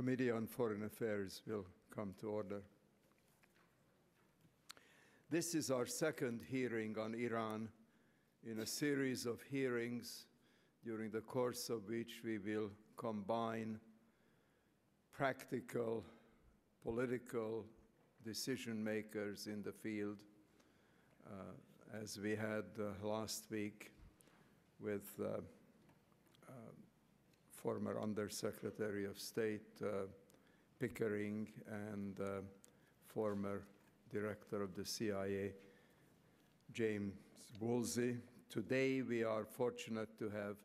Committee on Foreign Affairs will come to order. This is our second hearing on Iran in a series of hearings during the course of which we will combine practical political decision makers in the field, uh, as we had uh, last week with uh, former Undersecretary of State uh, Pickering and uh, former Director of the CIA, James Woolsey. Today, we are fortunate to have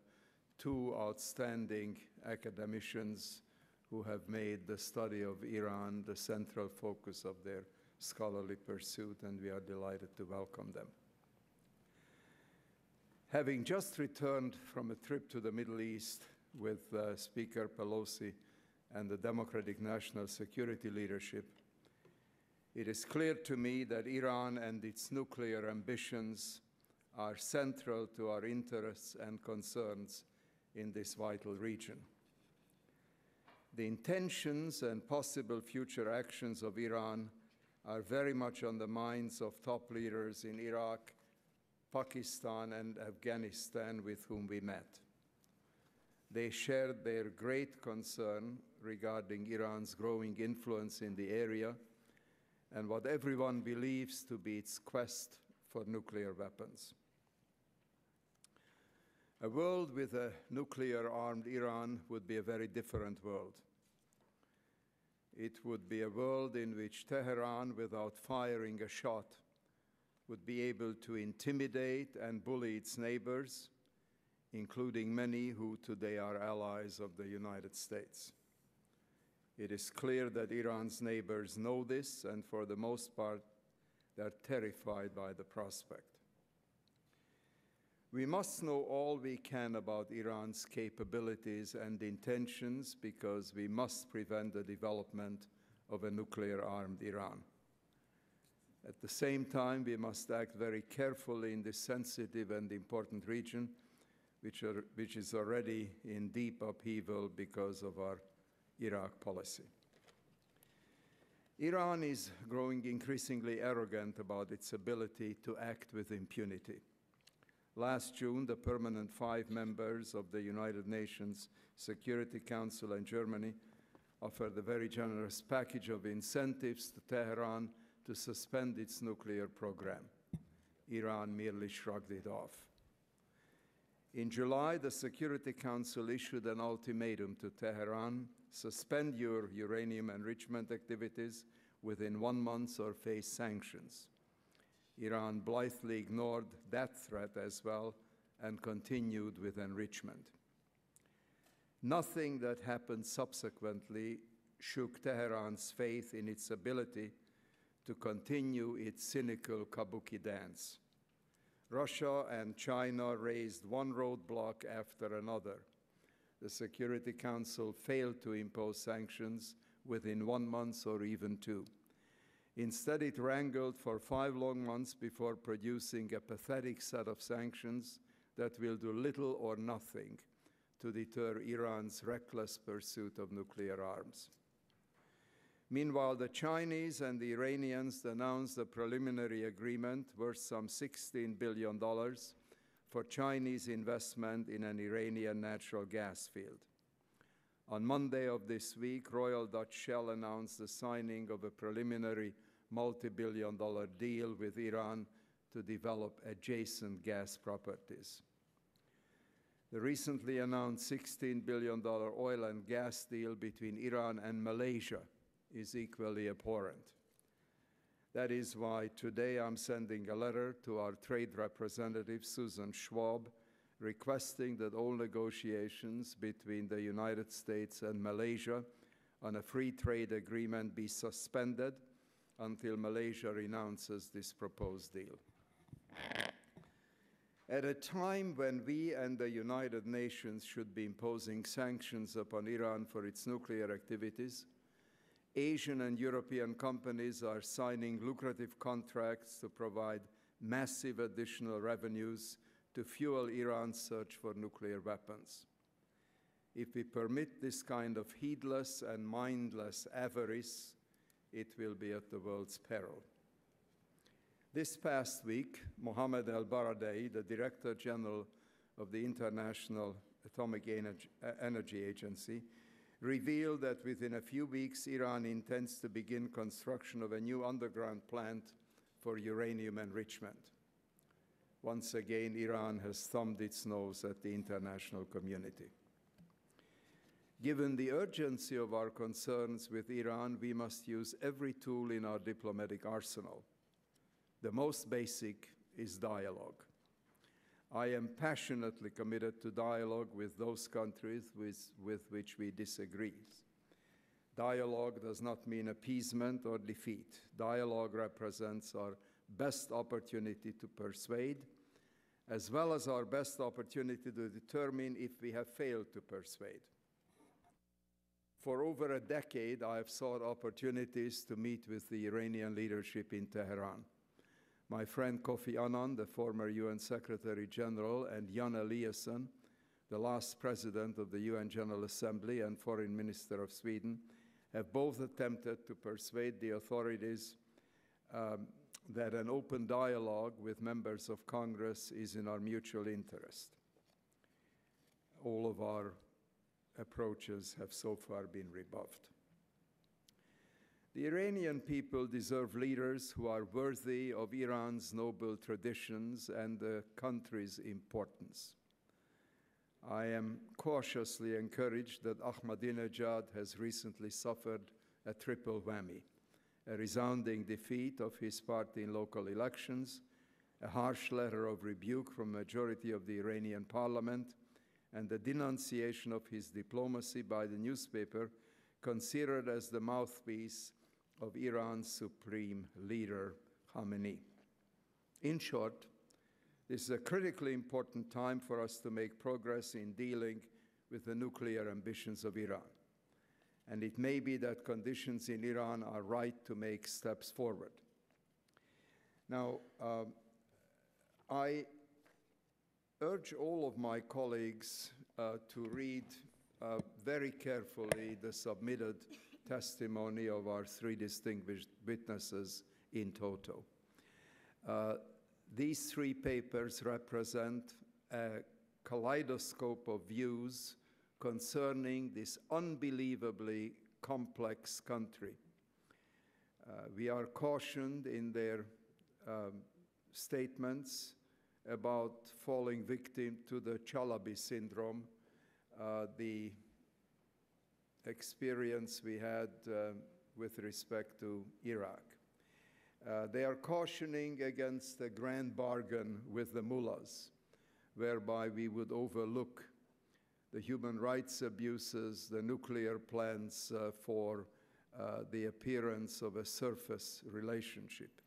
two outstanding academicians who have made the study of Iran the central focus of their scholarly pursuit, and we are delighted to welcome them. Having just returned from a trip to the Middle East with uh, Speaker Pelosi and the Democratic National Security leadership, it is clear to me that Iran and its nuclear ambitions are central to our interests and concerns in this vital region. The intentions and possible future actions of Iran are very much on the minds of top leaders in Iraq, Pakistan, and Afghanistan with whom we met. They shared their great concern regarding Iran's growing influence in the area and what everyone believes to be its quest for nuclear weapons. A world with a nuclear armed Iran would be a very different world. It would be a world in which Tehran, without firing a shot, would be able to intimidate and bully its neighbors, including many who today are allies of the United States. It is clear that Iran's neighbors know this, and for the most part, they're terrified by the prospect. We must know all we can about Iran's capabilities and intentions because we must prevent the development of a nuclear armed Iran. At the same time, we must act very carefully in this sensitive and important region, which, are, which is already in deep upheaval because of our Iraq policy. Iran is growing increasingly arrogant about its ability to act with impunity. Last June, the permanent five members of the United Nations Security Council and Germany offered a very generous package of incentives to Tehran to suspend its nuclear program. Iran merely shrugged it off. In July, the Security Council issued an ultimatum to Tehran suspend your uranium enrichment activities within one month or face sanctions. Iran blithely ignored that threat as well and continued with enrichment. Nothing that happened subsequently shook Tehran's faith in its ability to continue its cynical kabuki dance. Russia and China raised one roadblock after another. The Security Council failed to impose sanctions within one month or even two. Instead, it wrangled for five long months before producing a pathetic set of sanctions that will do little or nothing to deter Iran's reckless pursuit of nuclear arms. Meanwhile, the Chinese and the Iranians announced a preliminary agreement worth some $16 billion for Chinese investment in an Iranian natural gas field. On Monday of this week, Royal Dutch Shell announced the signing of a preliminary multi billion dollar deal with Iran to develop adjacent gas properties. The recently announced $16 billion oil and gas deal between Iran and Malaysia is equally abhorrent. That is why today I'm sending a letter to our trade representative, Susan Schwab, requesting that all negotiations between the United States and Malaysia on a free trade agreement be suspended until Malaysia renounces this proposed deal. At a time when we and the United Nations should be imposing sanctions upon Iran for its nuclear activities, Asian and European companies are signing lucrative contracts to provide massive additional revenues to fuel Iran's search for nuclear weapons. If we permit this kind of heedless and mindless avarice, it will be at the world's peril. This past week, Mohammed El Baradei, the Director General of the International Atomic Energy Agency, revealed that within a few weeks, Iran intends to begin construction of a new underground plant for uranium enrichment. Once again, Iran has thumbed its nose at the international community. Given the urgency of our concerns with Iran, we must use every tool in our diplomatic arsenal. The most basic is dialogue. I am passionately committed to dialogue with those countries with, with which we disagree. Dialogue does not mean appeasement or defeat. Dialogue represents our best opportunity to persuade, as well as our best opportunity to determine if we have failed to persuade. For over a decade, I have sought opportunities to meet with the Iranian leadership in Tehran. My friend Kofi Annan, the former UN Secretary General, and Jan Eliasson, the last president of the UN General Assembly and foreign minister of Sweden, have both attempted to persuade the authorities um, that an open dialogue with members of Congress is in our mutual interest. All of our approaches have so far been rebuffed. The Iranian people deserve leaders who are worthy of Iran's noble traditions and the country's importance. I am cautiously encouraged that Ahmadinejad has recently suffered a triple whammy a resounding defeat of his party in local elections, a harsh letter of rebuke from majority of the Iranian parliament, and the denunciation of his diplomacy by the newspaper considered as the mouthpiece of Iran's supreme leader, Khamenei. In short, this is a critically important time for us to make progress in dealing with the nuclear ambitions of Iran. And it may be that conditions in Iran are right to make steps forward. Now, uh, I urge all of my colleagues uh, to read uh, very carefully the submitted testimony of our three distinguished witnesses in total. Uh, these three papers represent a kaleidoscope of views concerning this unbelievably complex country. Uh, we are cautioned in their um, statements about falling victim to the Chalabi syndrome, uh, the experience we had uh, with respect to Iraq. Uh, they are cautioning against a grand bargain with the mullahs, whereby we would overlook the human rights abuses, the nuclear plans uh, for uh, the appearance of a surface relationship.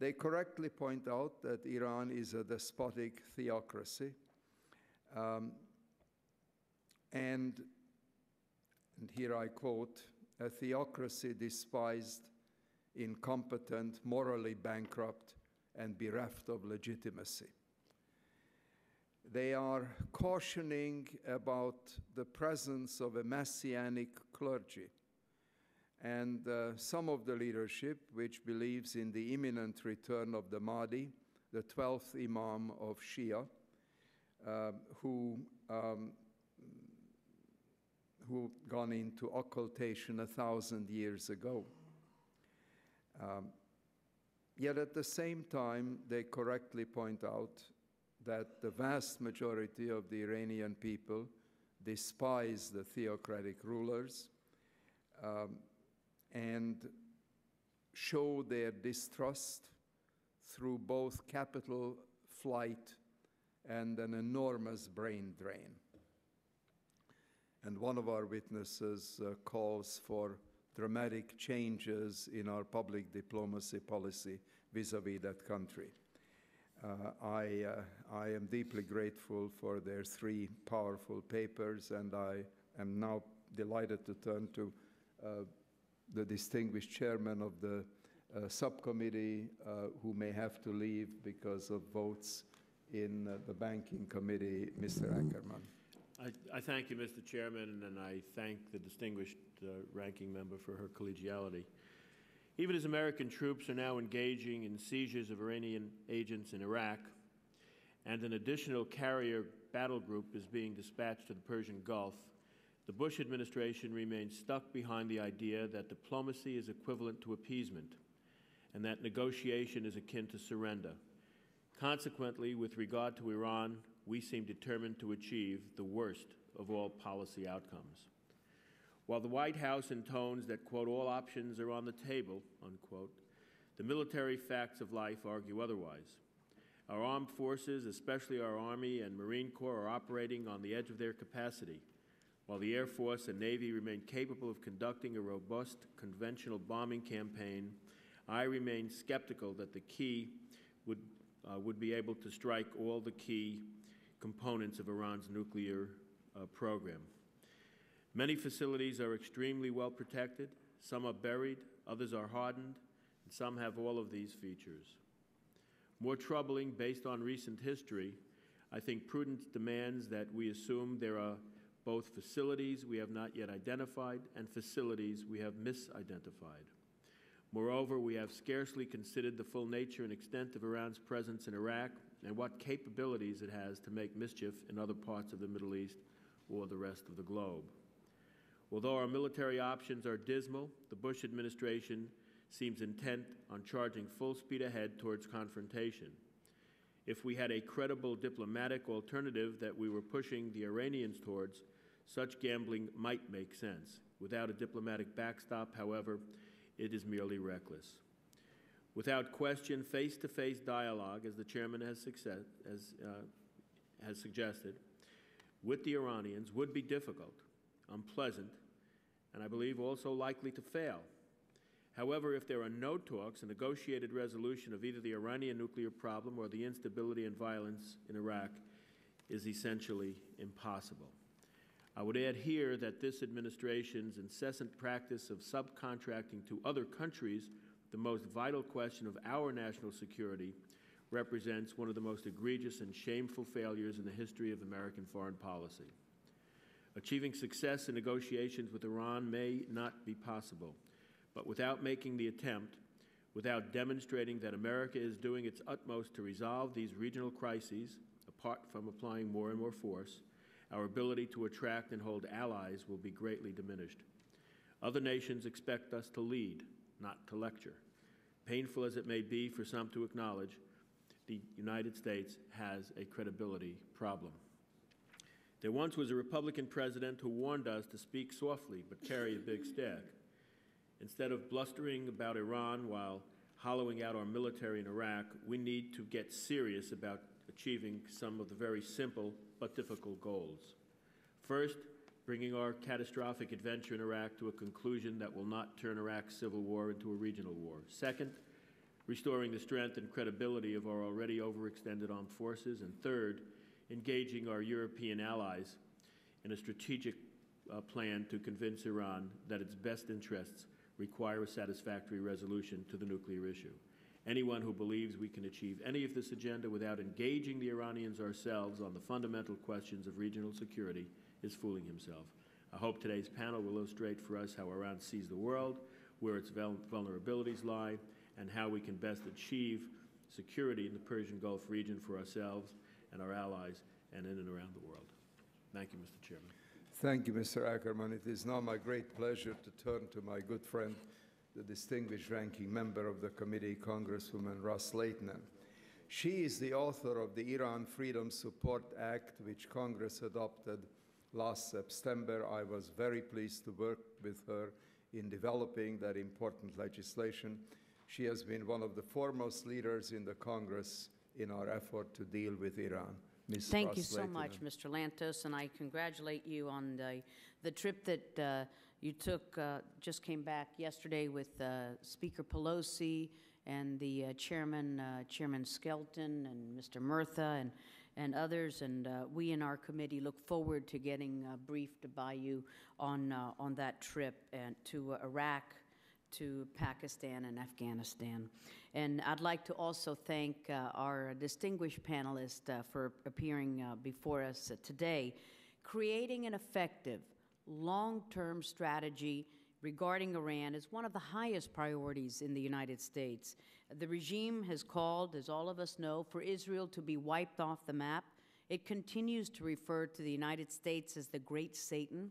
They correctly point out that Iran is a despotic theocracy. Um, and, and here I quote, a theocracy despised, incompetent, morally bankrupt, and bereft of legitimacy. They are cautioning about the presence of a messianic clergy and uh, some of the leadership which believes in the imminent return of the Mahdi, the 12th Imam of Shia, uh, who, um, who gone into occultation a thousand years ago. Um, yet at the same time, they correctly point out that the vast majority of the Iranian people despise the theocratic rulers. Um, and show their distrust through both capital flight and an enormous brain drain. And one of our witnesses uh, calls for dramatic changes in our public diplomacy policy vis a vis that country. Uh, I, uh, I am deeply grateful for their three powerful papers, and I am now delighted to turn to uh, the distinguished chairman of the uh, subcommittee uh, who may have to leave because of votes in the banking committee, Mr. Ackerman. I, I thank you, Mr. Chairman, and I thank the distinguished uh, ranking member for her collegiality. Even as American troops are now engaging in seizures of Iranian agents in Iraq, and an additional carrier battle group is being dispatched to the Persian Gulf, the Bush administration remains stuck behind the idea that diplomacy is equivalent to appeasement and that negotiation is akin to surrender. Consequently, with regard to Iran, we seem determined to achieve the worst of all policy outcomes. While the White House intones that, quote, all options are on the table, unquote, the military facts of life argue otherwise. Our armed forces, especially our Army and Marine Corps, are operating on the edge of their capacity, while the Air Force and Navy remain capable of conducting a robust conventional bombing campaign. I remain skeptical that the key would, uh, would be able to strike all the key components of Iran's nuclear uh, program. Many facilities are extremely well protected, some are buried, others are hardened, and some have all of these features. More troubling, based on recent history, I think prudence demands that we assume there are both facilities we have not yet identified and facilities we have misidentified. Moreover, we have scarcely considered the full nature and extent of Iran's presence in Iraq and what capabilities it has to make mischief in other parts of the Middle East or the rest of the globe. Although our military options are dismal, the Bush administration seems intent on charging full speed ahead towards confrontation. If we had a credible diplomatic alternative that we were pushing the Iranians towards, such gambling might make sense. Without a diplomatic backstop, however, it is merely reckless. Without question, face to face dialogue, as the chairman has, success, uh, has suggested, with the Iranians would be difficult, unpleasant, and I believe also likely to fail. However, if there are no talks, a negotiated resolution of either the Iranian nuclear problem or the instability and violence in Iraq is essentially impossible. I would add here that this administration's incessant practice of subcontracting to other countries the most vital question of our national security represents one of the most egregious and shameful failures in the history of American foreign policy. Achieving success in negotiations with Iran may not be possible, but without making the attempt, without demonstrating that America is doing its utmost to resolve these regional crises, apart from applying more and more force, our ability to attract and hold allies will be greatly diminished. Other nations expect us to lead, not to lecture. Painful as it may be for some to acknowledge, the United States has a credibility problem. There once was a Republican president who warned us to speak softly but carry a big stick. Instead of blustering about Iran while hollowing out our military in Iraq, we need to get serious about achieving some of the very simple but difficult goals. First, bringing our catastrophic adventure in Iraq to a conclusion that will not turn Iraq's civil war into a regional war. Second, restoring the strength and credibility of our already overextended armed forces. And third, engaging our European allies in a strategic uh, plan to convince Iran that its best interests require a satisfactory resolution to the nuclear issue. Anyone who believes we can achieve any of this agenda without engaging the Iranians ourselves on the fundamental questions of regional security is fooling himself. I hope today's panel will illustrate for us how Iran sees the world, where its vulnerabilities lie, and how we can best achieve security in the Persian Gulf region for ourselves and our allies and in and around the world. Thank you, Mr. Chairman. Thank you, Mr. Ackerman. It is now my great pleasure to turn to my good friend, the distinguished ranking member of the committee, Congresswoman Ros-Lehtinen. She is the author of the Iran Freedom Support Act, which Congress adopted last September. I was very pleased to work with her in developing that important legislation. She has been one of the foremost leaders in the Congress in our effort to deal with Iran. Ms. Thank you so much, Mr. Lantos, and I congratulate you on the, the trip that uh, you took, uh, just came back yesterday with uh, Speaker Pelosi and the uh, Chairman, uh, Chairman Skelton and Mr. Murtha and, and others, and uh, we in our committee look forward to getting uh, briefed by you on, uh, on that trip and to uh, Iraq, to Pakistan and Afghanistan. And I'd like to also thank our distinguished panelists for appearing before us today. Creating an effective, long-term strategy regarding Iran is one of the highest priorities in the United States. The regime has called, as all of us know, for Israel to be wiped off the map. It continues to refer to the United States as the Great Satan,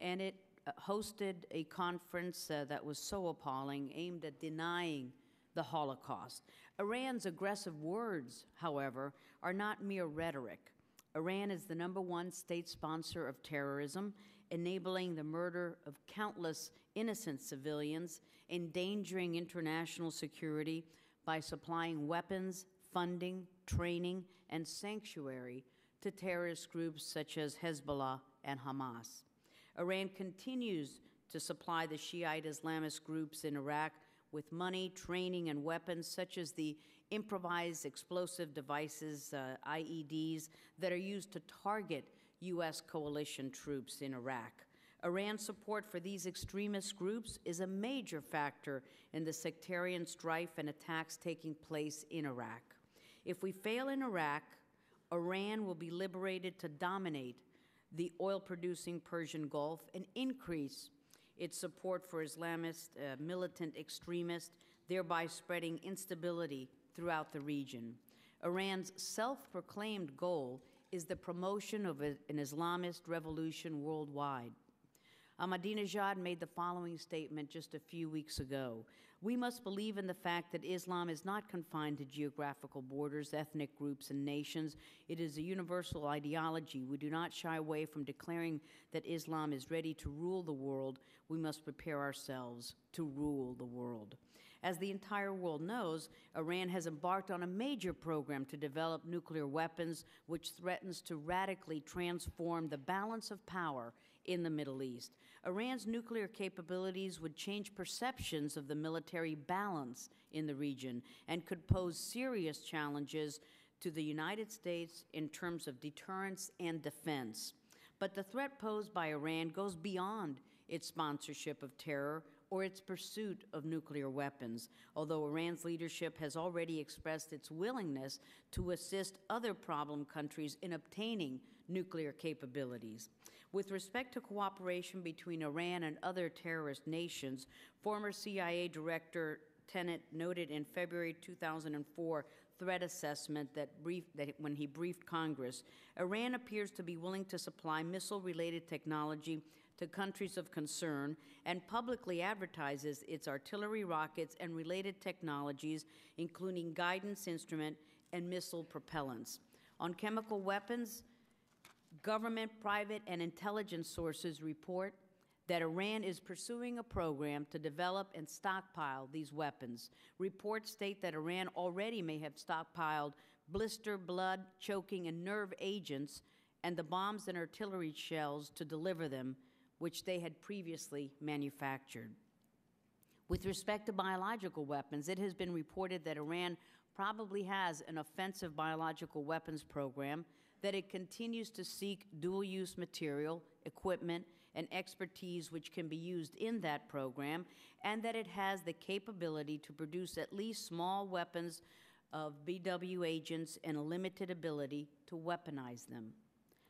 and it uh, hosted a conference uh, that was so appalling, aimed at denying the Holocaust. Iran's aggressive words, however, are not mere rhetoric. Iran is the number one state sponsor of terrorism, enabling the murder of countless innocent civilians, endangering international security by supplying weapons, funding, training, and sanctuary to terrorist groups such as Hezbollah and Hamas. Iran continues to supply the Shiite Islamist groups in Iraq with money, training, and weapons such as the improvised explosive devices, uh, IEDs, that are used to target U.S. coalition troops in Iraq. Iran's support for these extremist groups is a major factor in the sectarian strife and attacks taking place in Iraq. If we fail in Iraq, Iran will be liberated to dominate the oil producing Persian Gulf and increase its support for Islamist uh, militant extremists, thereby spreading instability throughout the region. Iran's self proclaimed goal is the promotion of an Islamist revolution worldwide. Ahmadinejad made the following statement just a few weeks ago. We must believe in the fact that Islam is not confined to geographical borders, ethnic groups, and nations. It is a universal ideology. We do not shy away from declaring that Islam is ready to rule the world. We must prepare ourselves to rule the world. As the entire world knows, Iran has embarked on a major program to develop nuclear weapons, which threatens to radically transform the balance of power in the Middle East. Iran's nuclear capabilities would change perceptions of the military balance in the region and could pose serious challenges to the United States in terms of deterrence and defense. But the threat posed by Iran goes beyond its sponsorship of terror or its pursuit of nuclear weapons, although Iran's leadership has already expressed its willingness to assist other problem countries in obtaining nuclear capabilities. With respect to cooperation between Iran and other terrorist nations, former CIA Director Tenet noted in February 2004 threat assessment that, briefed, that when he briefed Congress, Iran appears to be willing to supply missile related technology to countries of concern and publicly advertises its artillery rockets and related technologies, including guidance instrument and missile propellants. On chemical weapons, Government, private, and intelligence sources report that Iran is pursuing a program to develop and stockpile these weapons. Reports state that Iran already may have stockpiled blister, blood, choking, and nerve agents and the bombs and artillery shells to deliver them, which they had previously manufactured. With respect to biological weapons, it has been reported that Iran probably has an offensive biological weapons program that it continues to seek dual use material, equipment, and expertise which can be used in that program, and that it has the capability to produce at least small weapons of BW agents and a limited ability to weaponize them.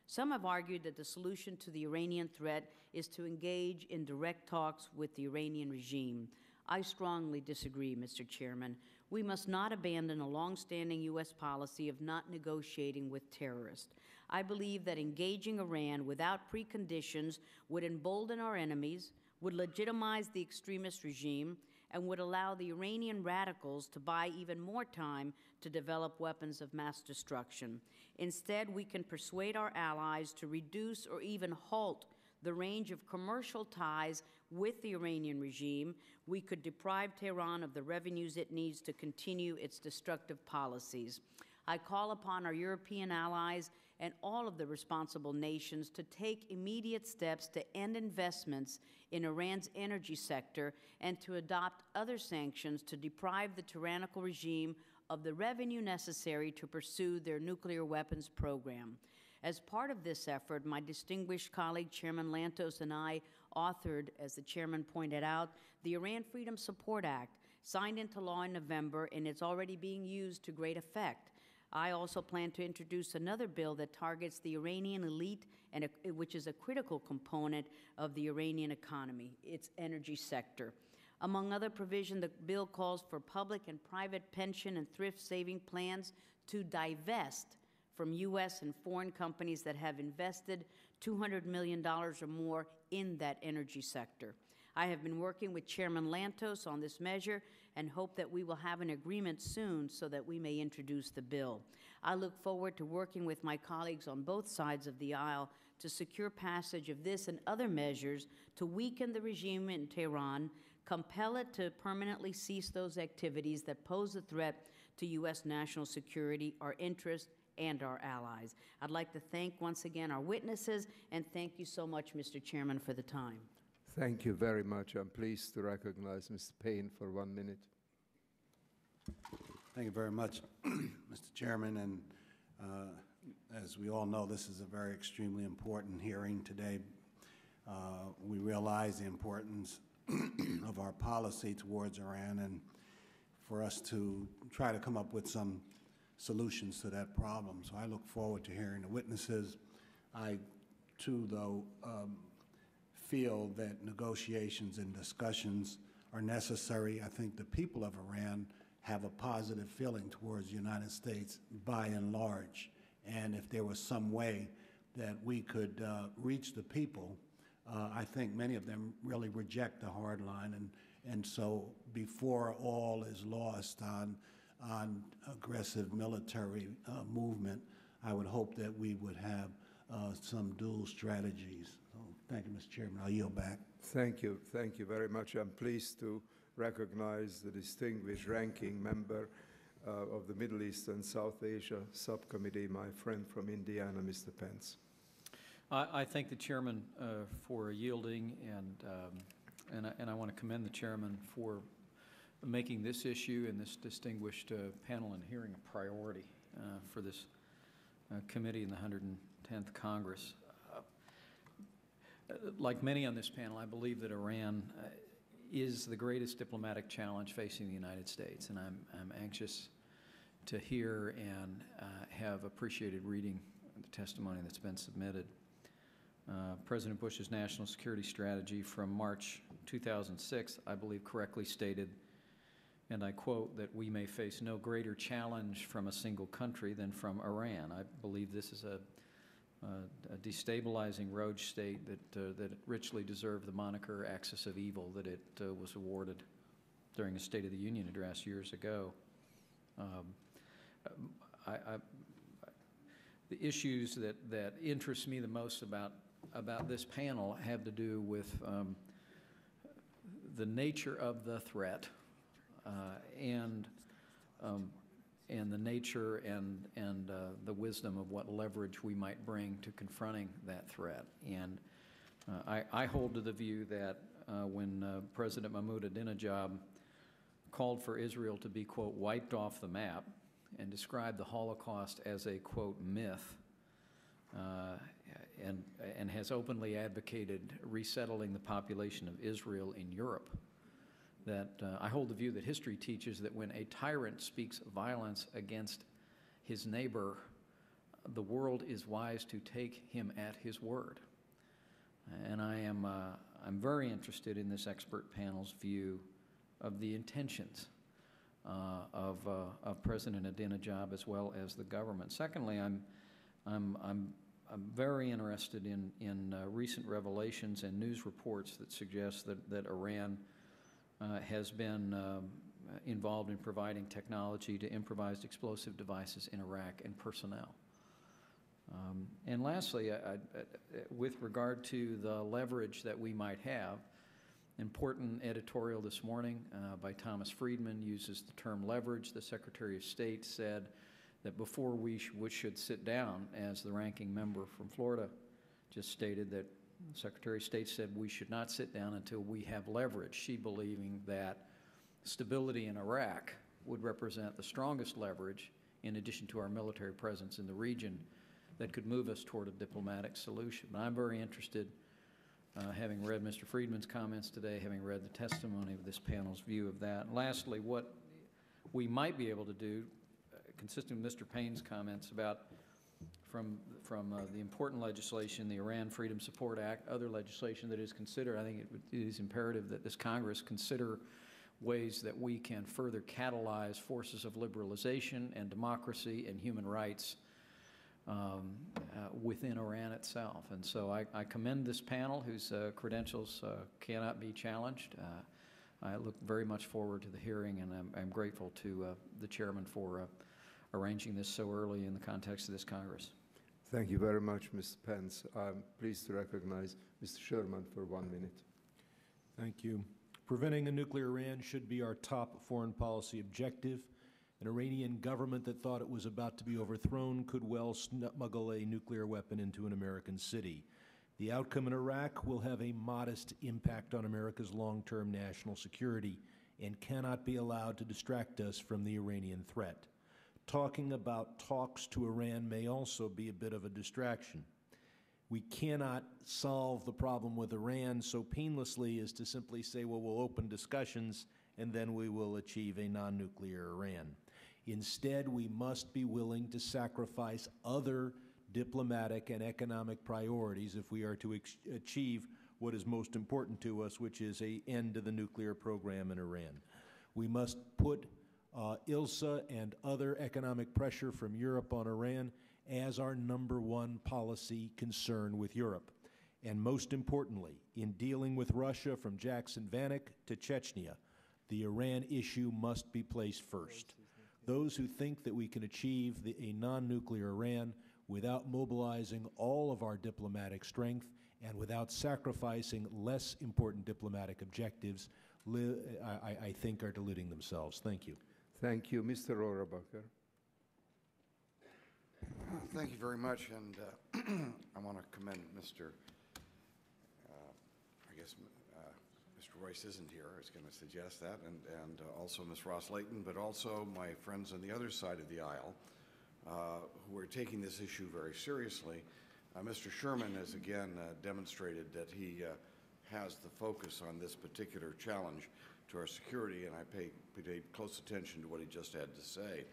Some have argued that the solution to the Iranian threat is to engage in direct talks with the Iranian regime. I strongly disagree, Mr. Chairman we must not abandon a longstanding U.S. policy of not negotiating with terrorists. I believe that engaging Iran without preconditions would embolden our enemies, would legitimize the extremist regime, and would allow the Iranian radicals to buy even more time to develop weapons of mass destruction. Instead, we can persuade our allies to reduce or even halt the range of commercial ties with the Iranian regime, we could deprive Tehran of the revenues it needs to continue its destructive policies. I call upon our European allies and all of the responsible nations to take immediate steps to end investments in Iran's energy sector and to adopt other sanctions to deprive the tyrannical regime of the revenue necessary to pursue their nuclear weapons program. As part of this effort, my distinguished colleague, Chairman Lantos, and I authored, as the chairman pointed out, the Iran Freedom Support Act, signed into law in November, and it's already being used to great effect. I also plan to introduce another bill that targets the Iranian elite, and a- which is a critical component of the Iranian economy, its energy sector. Among other provision, the bill calls for public and private pension and thrift saving plans to divest from U.S. and foreign companies that have invested $200 million or more in that energy sector. I have been working with Chairman Lantos on this measure and hope that we will have an agreement soon so that we may introduce the bill. I look forward to working with my colleagues on both sides of the aisle to secure passage of this and other measures to weaken the regime in Tehran, compel it to permanently cease those activities that pose a threat to U.S. national security, our interests, and our allies. I'd like to thank once again our witnesses, and thank you so much, Mr. Chairman, for the time. Thank you very much. I'm pleased to recognize Mr. Payne for one minute. Thank you very much, Mr. Chairman. And uh, as we all know, this is a very extremely important hearing today. Uh, we realize the importance of our policy towards Iran and for us to try to come up with some solutions to that problem. So I look forward to hearing the witnesses. I, too, though, um, feel that negotiations and discussions are necessary. I think the people of Iran have a positive feeling towards the United States by and large. And if there was some way that we could uh, reach the people, uh, I think many of them really reject the hard line. And, and so before all is lost on, on aggressive military uh, movement, I would hope that we would have uh, some dual strategies. So thank you, Mr. Chairman. I'll yield back. Thank you. Thank you very much. I'm pleased to recognize the distinguished ranking member uh, of the Middle East and South Asia Subcommittee, my friend from Indiana, Mr. Pence. I, I thank the chairman uh, for yielding, and um, and I, and I want to commend the chairman for making this issue and this distinguished uh, panel and hearing a priority uh, for this uh, committee in the 110th Congress. Uh, like many on this panel, I believe that Iran uh, is the greatest diplomatic challenge facing the United States, and I'm, I'm anxious to hear and uh, have appreciated reading the testimony that's been submitted. Uh, President Bush's national security strategy from March 2006, I believe, correctly stated, and I quote, that we may face no greater challenge from a single country than from Iran. I believe this is a a destabilizing rogue state that, uh, that richly deserved the moniker axis of evil that it uh, was awarded during a State of the Union address years ago. Um, I, I, the issues that, that interest me the most about, about this panel have to do with um, the nature of the threat uh, and um, and the nature and, and uh, the wisdom of what leverage we might bring to confronting that threat. And uh, I, I hold to the view that uh, when uh, President Mahmoud Ahmadinejad called for Israel to be, quote, wiped off the map and described the Holocaust as a, quote, myth, uh, and, and has openly advocated resettling the population of Israel in Europe that uh, I hold the view that history teaches that when a tyrant speaks violence against his neighbor, the world is wise to take him at his word. And I am uh, I'm very interested in this expert panel's view of the intentions uh, of, uh, of President Ahmadinejad as well as the government. Secondly, I'm, I'm, I'm, I'm very interested in, in uh, recent revelations and news reports that suggest that, that Iran has been um, involved in providing technology to improvised explosive devices in Iraq and personnel. Um, and lastly, I, I, with regard to the leverage that we might have, important editorial this morning uh, by Thomas Friedman uses the term leverage. The Secretary of State said that before we sh should sit down, as the ranking member from Florida just stated, that the Secretary of State said we should not sit down until we have leverage, she believing that stability in Iraq would represent the strongest leverage, in addition to our military presence in the region, that could move us toward a diplomatic solution. I'm very interested, uh, having read Mr. Friedman's comments today, having read the testimony of this panel's view of that. And lastly, what we might be able to do, uh, consistent with Mr. Payne's comments about from, from uh, the important legislation, the Iran Freedom Support Act, other legislation that is considered, I think it it is imperative that this Congress consider ways that we can further catalyze forces of liberalization and democracy and human rights um, uh, within Iran itself. And so I, I commend this panel whose uh, credentials uh, cannot be challenged. Uh, I look very much forward to the hearing, and I'm, I'm grateful to uh, the chairman for uh, arranging this so early in the context of this Congress. Thank you very much, Mr. Pence. I'm pleased to recognize Mr. Sherman for one minute. Thank you. Preventing a nuclear Iran should be our top foreign policy objective. An Iranian government that thought it was about to be overthrown could well smuggle a nuclear weapon into an American city. The outcome in Iraq will have a modest impact on America's long term national security and cannot be allowed to distract us from the Iranian threat. Talking about talks to Iran may also be a bit of a distraction. We cannot solve the problem with Iran so painlessly as to simply say, well, we'll open discussions and then we will achieve a non nuclear Iran. Instead, we must be willing to sacrifice other diplomatic and economic priorities if we are to achieve what is most important to us, which is a end to the nuclear program in Iran. We must put uh, ILSA and other economic pressure from Europe on Iran as our number one policy concern with Europe. And most importantly, in dealing with Russia from Jackson Vanik to Chechnya, the Iran issue must be placed first. Those who think that we can achieve the, a non nuclear Iran without mobilizing all of our diplomatic strength and without sacrificing less important diplomatic objectives, I- I think are deluding themselves. Thank you. Thank you, Mr. Rohrabacher. Thank you very much, and uh, I want to commend Mr., uh, I guess uh, Mr. Royce isn't here, I was going to suggest that, and, and uh, also Ms. Ros-Lehtinen, but also my friends on the other side of the aisle uh, who are taking this issue very seriously. Uh, Mr. Sherman has again demonstrated that he has the focus on this particular challenge to our security, and I pay, paid close attention to what he just had to say.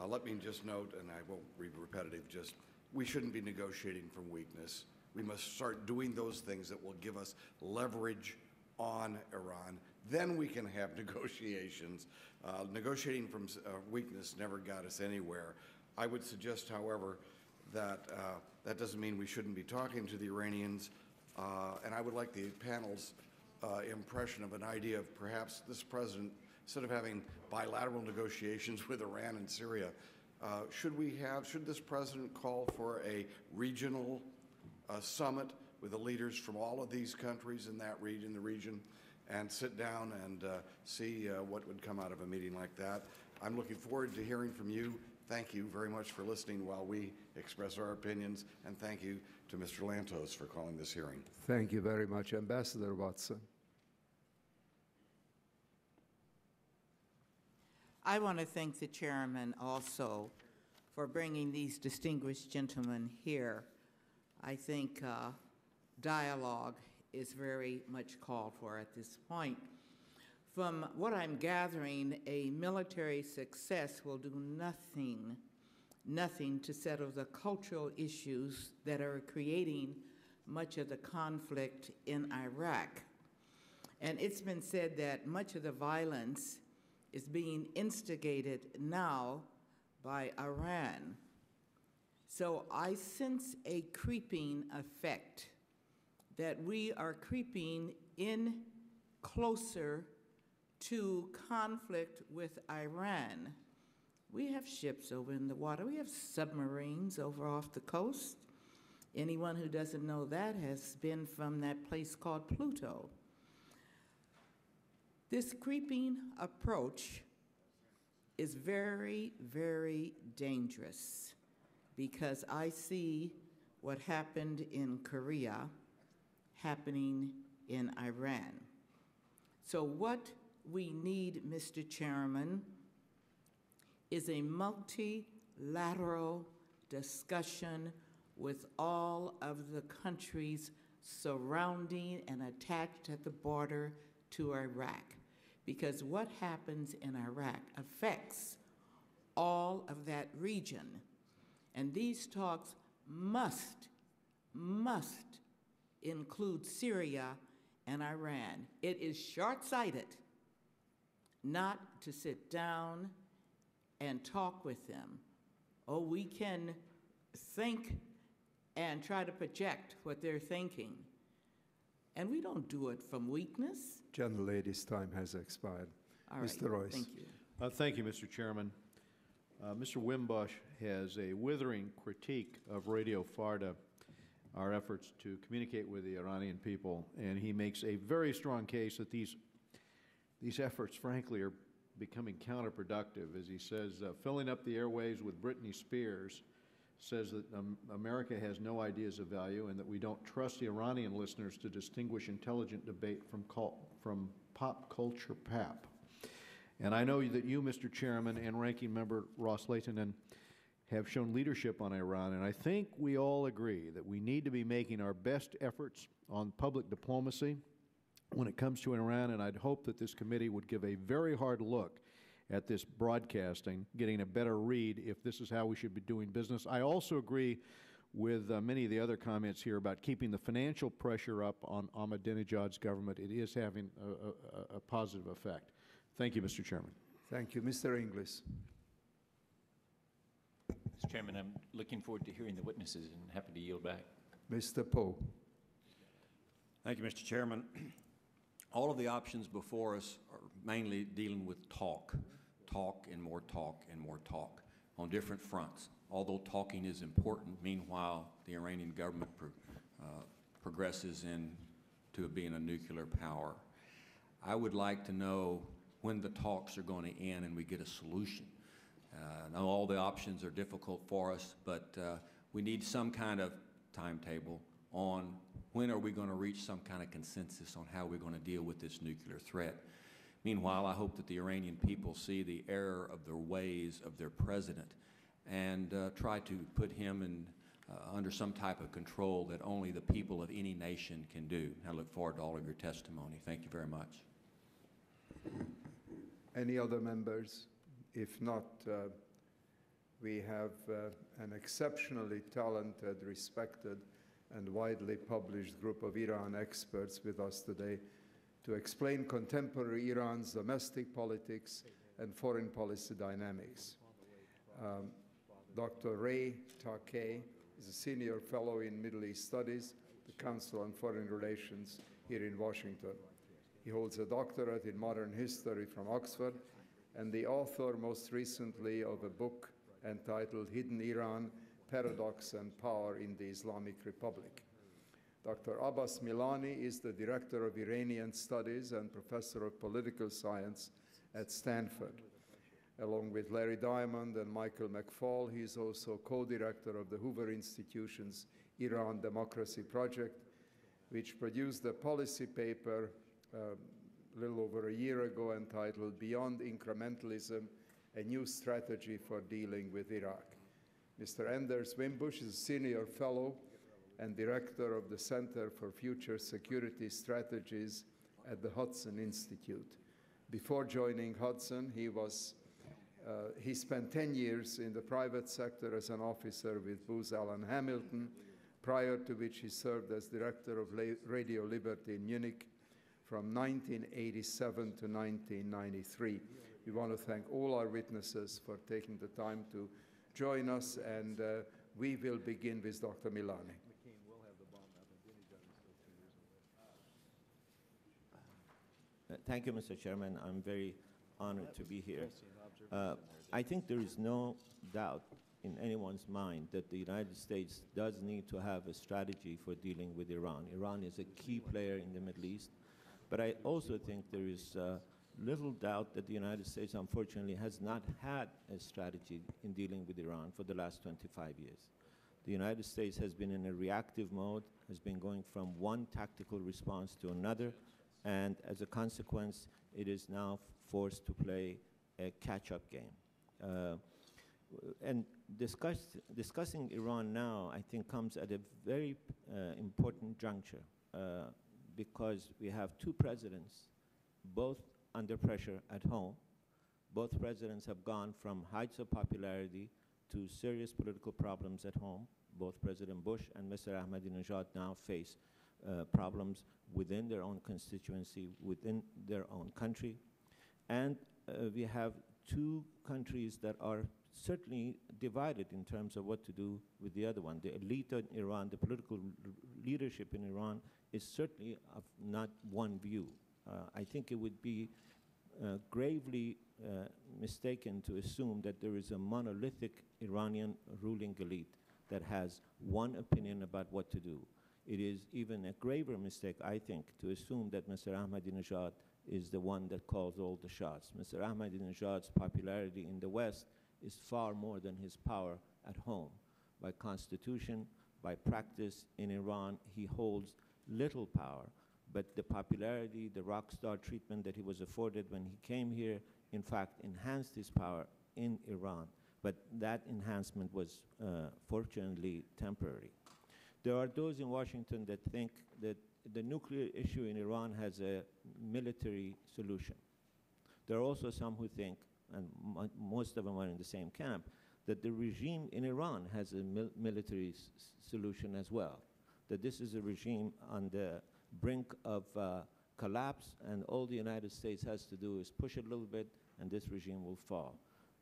Uh, let me just note, and I won't be repetitive, just we shouldn't be negotiating from weakness. We must start doing those things that will give us leverage on Iran. Then we can have negotiations. Uh, negotiating from uh, weakness never got us anywhere. I would suggest, however, that uh, that doesn't mean we shouldn't be talking to the Iranians. Uh, and I would like the panel's uh, impression of an idea of perhaps this president, instead of having bilateral negotiations with Iran and Syria, uh, should we have, should this president call for a regional uh, summit with the leaders from all of these countries in that region, the region, and sit down and uh, see uh, what would come out of a meeting like that? I'm looking forward to hearing from you. Thank you very much for listening while we express our opinions, and thank you to Mr. Lantos for calling this hearing. Thank you very much, Ambassador Watson. I want to thank the chairman also for bringing these distinguished gentlemen here. I think uh, dialogue is very much called for at this point. From what I'm gathering, a military success will do nothing, nothing to settle the cultural issues that are creating much of the conflict in Iraq. And it's been said that much of the violence is being instigated now by Iran. So I sense a creeping effect that we are creeping in closer to conflict with Iran. We have ships over in the water, we have submarines over off the coast. Anyone who doesn't know that has been from that place called Pluto. This creeping approach is very, very dangerous because I see what happened in Korea happening in Iran. So, what we need, Mr. Chairman, is a multilateral discussion with all of the countries surrounding and attached at the border to Iraq. Because what happens in Iraq affects all of that region. And these talks must, must include Syria and Iran. It is short sighted not to sit down and talk with them. Oh, we can think and try to project what they're thinking. And we don't do it from weakness. Gentlelady's time has expired. All right, Mr. Royce. Thank you. Uh, Thank you, Mr. Chairman. Uh, Mr. Wimbush has a withering critique of Radio Farda, our efforts to communicate with the Iranian people, and he makes a very strong case that these, these efforts, frankly, are becoming counterproductive. As he says, uh, filling up the airways with Britney Spears says that um, America has no ideas of value and that we don't trust the Iranian listeners to distinguish intelligent debate from, cul- from pop culture pap. And I know that you, Mr. Chairman, and Ranking Member Ros-Lehtinen have shown leadership on Iran, and I think we all agree that we need to be making our best efforts on public diplomacy when it comes to Iran, and I'd hope that this committee would give a very hard look at this broadcasting, getting a better read if this is how we should be doing business. I also agree with uh, many of the other comments here about keeping the financial pressure up on Ahmadinejad's government. It is having a, a, a positive effect. Thank you, Mr. Chairman. Thank you. Mr. Inglis. Mr. Chairman, I'm looking forward to hearing the witnesses and happy to yield back. Mr. Poe. Thank you, Mr. Chairman. All of the options before us are mainly dealing with talk, talk and more talk and more talk on different fronts. Although talking is important, meanwhile, the Iranian government pro uh, progresses into being a nuclear power. I would like to know when the talks are going to end and we get a solution. Uh, I know all the options are difficult for us, but uh, we need some kind of timetable on when are we going to reach some kind of consensus on how we're going to deal with this nuclear threat. Meanwhile, I hope that the Iranian people see the error of their ways of their president and uh, try to put him in, uh, under some type of control that only the people of any nation can do. I look forward to all of your testimony. Thank you very much. Any other members? If not, uh, we have uh, an exceptionally talented, respected, and widely published group of Iran experts with us today to explain contemporary Iran's domestic politics and foreign policy dynamics. Um, Dr. Ray Takeyh is a senior fellow in Middle East Studies, the Council on Foreign Relations here in Washington. He holds a doctorate in modern history from Oxford and the author most recently of a book entitled Hidden Iran Paradox and Power in the Islamic Republic. Dr. Abbas Milani is the Director of Iranian Studies and Professor of Political Science at Stanford. Along with Larry Diamond and Michael McFaul, he is also co-director of the Hoover Institution's Iran Democracy Project, which produced a policy paper uh, a little over a year ago entitled Beyond Incrementalism, a New Strategy for Dealing with Iraq. Mr. Enders Wimbush is a senior fellow and director of the Center for Future Security Strategies at the Hudson Institute. Before joining Hudson, he was uh, he spent 10 years in the private sector as an officer with Booz Allen Hamilton, prior to which he served as director of Radio Liberty in Munich from 1987 to 1993. We want to thank all our witnesses for taking the time to join us, and uh, we will begin with Dr. Milani. Thank you, Mr. Chairman. I'm very honored to be here. Uh, I think there is no doubt in anyone's mind that the United States does need to have a strategy for dealing with Iran. Iran is a key player in the Middle East, but I also think there is uh, little doubt that the United States, unfortunately, has not had a strategy in dealing with Iran for the last 25 years. The United States has been in a reactive mode, has been going from one tactical response to another, and as a consequence, it is now forced to play a catch-up game. Uh, and discuss, discussing Iran now, I think, comes at a very uh, important juncture uh, because we have two presidents, both under pressure at home, Both presidents have gone from heights of popularity to serious political problems at home. Both President Bush and Mr. Ahmadinejad now face uh, problems within their own constituency, within their own country. And uh, we have two countries that are certainly divided in terms of what to do with the other one. The elite in Iran, the political leadership in Iran, is certainly of not one view. Uh, I think it would be uh, gravely uh, mistaken to assume that there is a monolithic Iranian ruling elite that has one opinion about what to do. It is even a graver mistake, I think, to assume that Mr. Ahmadinejad is the one that calls all the shots. Mr. Ahmadinejad's popularity in the West is far more than his power at home. By constitution, by practice in Iran, he holds little power, but the popularity, the rock star treatment that he was afforded when he came here, in fact, enhanced his power in Iran. But that enhancement was uh, fortunately temporary. There are those in Washington that think that the nuclear issue in Iran has a military solution. There are also some who think, and most of them are in the same camp, that the regime in Iran has a mil military solution as well. That this is a regime on the brink of uh, collapse, and all the United States has to do is push a little bit, and this regime will fall.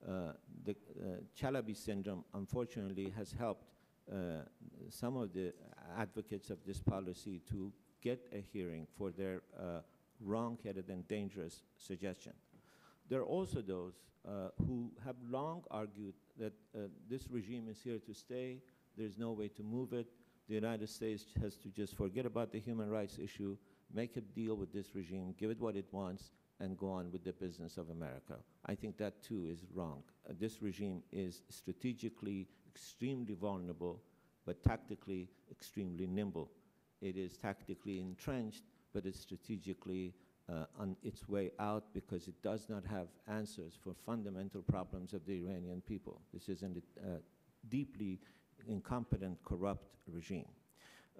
Uh, the uh, Chalabi syndrome, unfortunately, has helped uh, some of the advocates of this policy to get a hearing for their uh, wrong-headed and dangerous suggestion. There are also those who have long argued that this regime is here to stay, there's no way to move it, the United States has to just forget about the human rights issue, make a deal with this regime, give it what it wants, and go on with the business of America. I think that too is wrong. Uh, this regime is strategically extremely vulnerable, but tactically extremely nimble. It is tactically entrenched, but it's strategically uh, on its way out because it does not have answers for fundamental problems of the Iranian people. This is a uh, deeply incompetent, corrupt regime.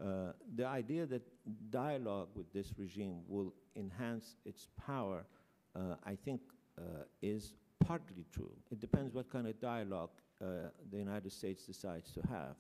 Uh, the idea that dialogue with this regime will enhance its power, uh, I think, uh, is partly true. It depends what kind of dialogue uh, the United States decides to have.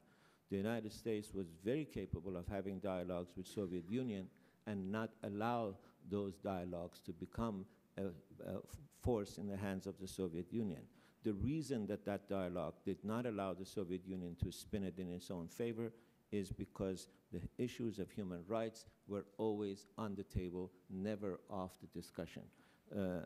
The United States was very capable of having dialogues with the Soviet Union and not allow those dialogues to become a, a force in the hands of the Soviet Union. The reason that that dialogue did not allow the Soviet Union to spin it in its own favor is because the issues of human rights were always on the table, never off the discussion. Uh,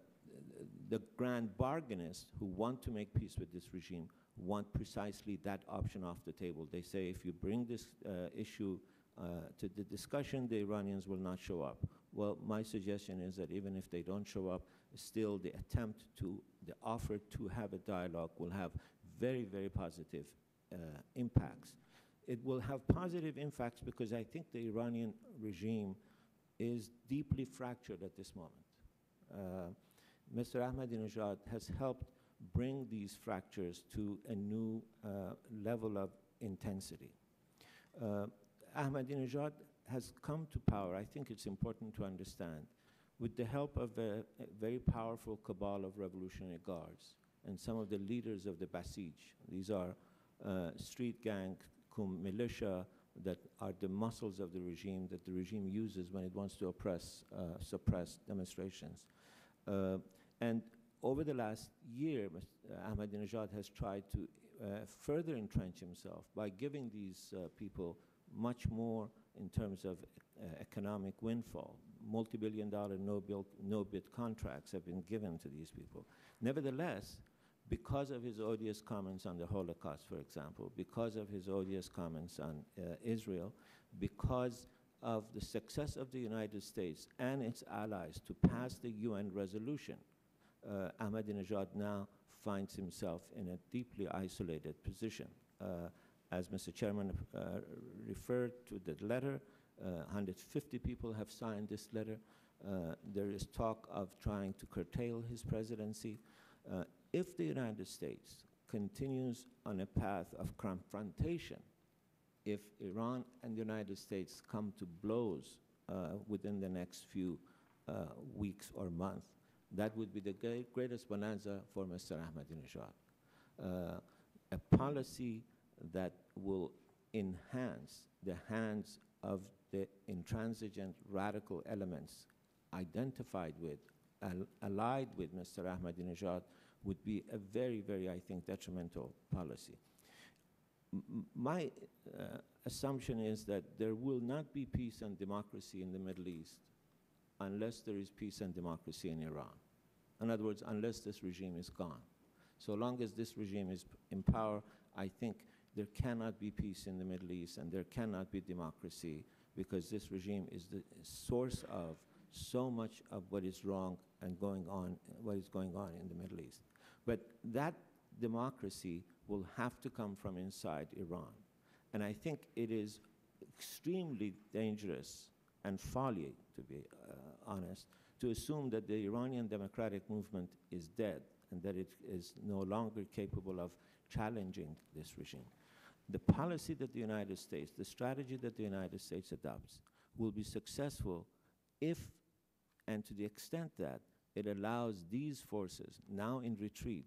the grand bargainers who want to make peace with this regime want precisely that option off the table. They say if you bring this uh, issue uh, to the discussion, the Iranians will not show up. Well, my suggestion is that even if they don't show up, still the attempt to, the offer to have a dialogue will have very, very positive uh, impacts. It will have positive impacts because I think the Iranian regime is deeply fractured at this moment. Uh, Mr. Ahmadinejad has helped bring these fractures to a new uh, level of intensity. Uh, Ahmadinejad has come to power, I think it's important to understand, with the help of a, a, very powerful cabal of revolutionary guards and some of the leaders of the Basij. These are uh, street gang cum militia that are the muscles of the regime that the regime uses when it wants to oppress, uh, suppress demonstrations. Uh, and over the last year, uh, Ahmadinejad has tried to uh, further entrench himself by giving these uh, people much more in terms of economic windfall. Multi-billion dollar no-bid no contracts have been given to these people. Nevertheless, because of his odious comments on the Holocaust, for example, because of his odious comments on uh, Israel, because of the success of the United States and its allies to pass the UN resolution uh, Ahmadinejad now finds himself in a deeply isolated position. Uh, as Mr. Chairman uh, referred to the letter, 150 people have signed this letter. there is talk of trying to curtail his presidency. if the United States continues on a path of confrontation, if Iran and the United States come to blows uh, within the next few uh, weeks or months, That would be the greatest bonanza for Mr. Ahmadinejad. Uh, a policy that will enhance the hands of the intransigent radical elements identified with, al- allied with Mr. Ahmadinejad would be a very, very, I think, detrimental policy. M- My uh, assumption is that there will not be peace and democracy in the Middle East unless there is peace and democracy in Iran. In other words, unless this regime is gone. So long as this regime is in power, I think there cannot be peace in the Middle East and there cannot be democracy because this regime is the source of so much of what is wrong and going on, what is going on in the Middle East. But that democracy will have to come from inside Iran. And I think it is extremely dangerous and folly, to be uh, honest, to assume that the Iranian democratic movement is dead and that it is no longer capable of challenging this regime. The policy that the United States, the strategy that the United States adopts, will be successful if and to the extent that it allows these forces, now in retreat,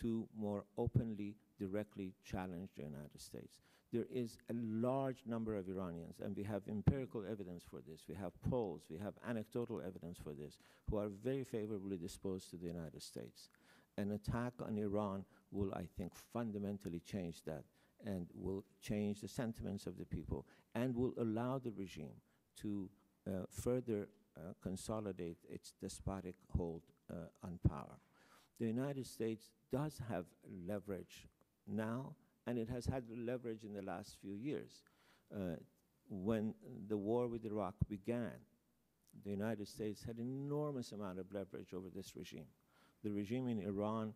to more openly, directly challenge the United States. There is a large number of Iranians, and we have empirical evidence for this. We have polls, we have anecdotal evidence for this, who are very favorably disposed to the United States. An attack on Iran will, I think, fundamentally change that and will change the sentiments of the people and will allow the regime to uh, further uh, consolidate its despotic hold uh, on power. The United States does have leverage now, and it has had leverage in the last few years. Uh, when the war with Iraq began, the United States had enormous amount of leverage over this regime. The regime in Iran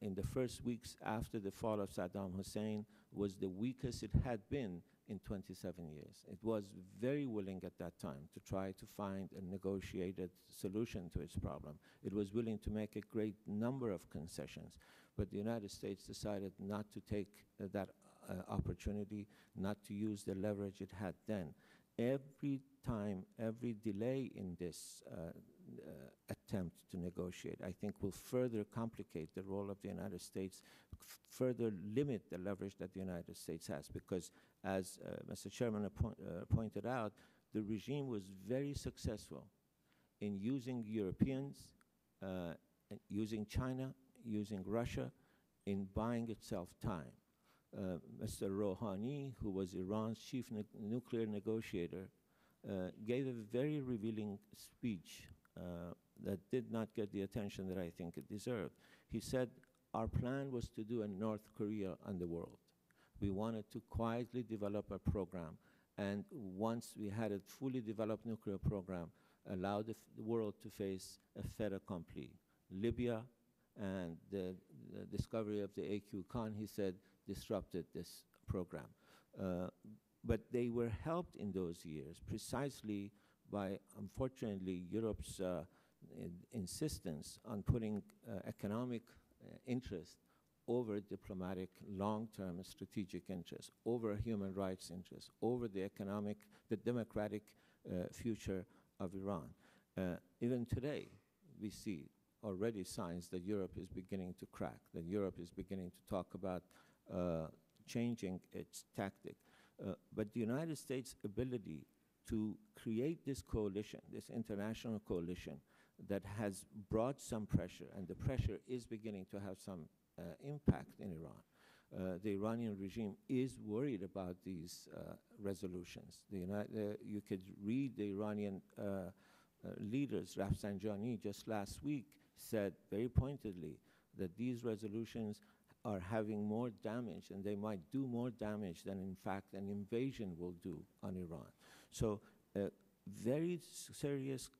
in the first weeks after the fall of Saddam Hussein was the weakest it had been in 27 years. It was very willing at that time to try to find a negotiated solution to its problem. It was willing to make a great number of concessions, but the United States decided not to take uh, that uh, opportunity, not to use the leverage it had then. Every time, every delay in this uh, uh, attempt to negotiate, I think, will further complicate the role of the United States, further limit the leverage that the United States has. Because, as uh, Mr. Chairman uh, pointed out, the regime was very successful in using Europeans, uh, using China, using Russia, in buying itself time. Uh, Mr. Rouhani, who was Iran's chief nu- nuclear negotiator, uh, gave a very revealing speech uh, that did not get the attention that I think it deserved. He said, Our plan was to do a North Korea on the world. We wanted to quietly develop a program, and once we had a fully developed nuclear program, allow the, the world to face a fait accompli. Libya and the, the discovery of the AQ Khan, he said, disrupted this program. Uh, but they were helped in those years precisely by, unfortunately, Europe's uh, in- insistence on putting uh, economic uh, interest over diplomatic, long-term strategic interests, over human rights interests, over the economic, the democratic uh, future of Iran. Uh, even today, we see already signs that Europe is beginning to crack, that Europe is beginning to talk about uh, changing its tactic. Uh, but the United States' ability to create this coalition, this international coalition, that has brought some pressure, and the pressure is beginning to have some uh, impact in Iran. Uh, the Iranian regime is worried about these uh, resolutions. The Uni- uh, you could read the Iranian uh, uh, leaders, Rafsanjani, just last week said very pointedly that these resolutions are having more damage and they might do more damage than, in fact, an invasion will do on Iran. So, uh, very serious,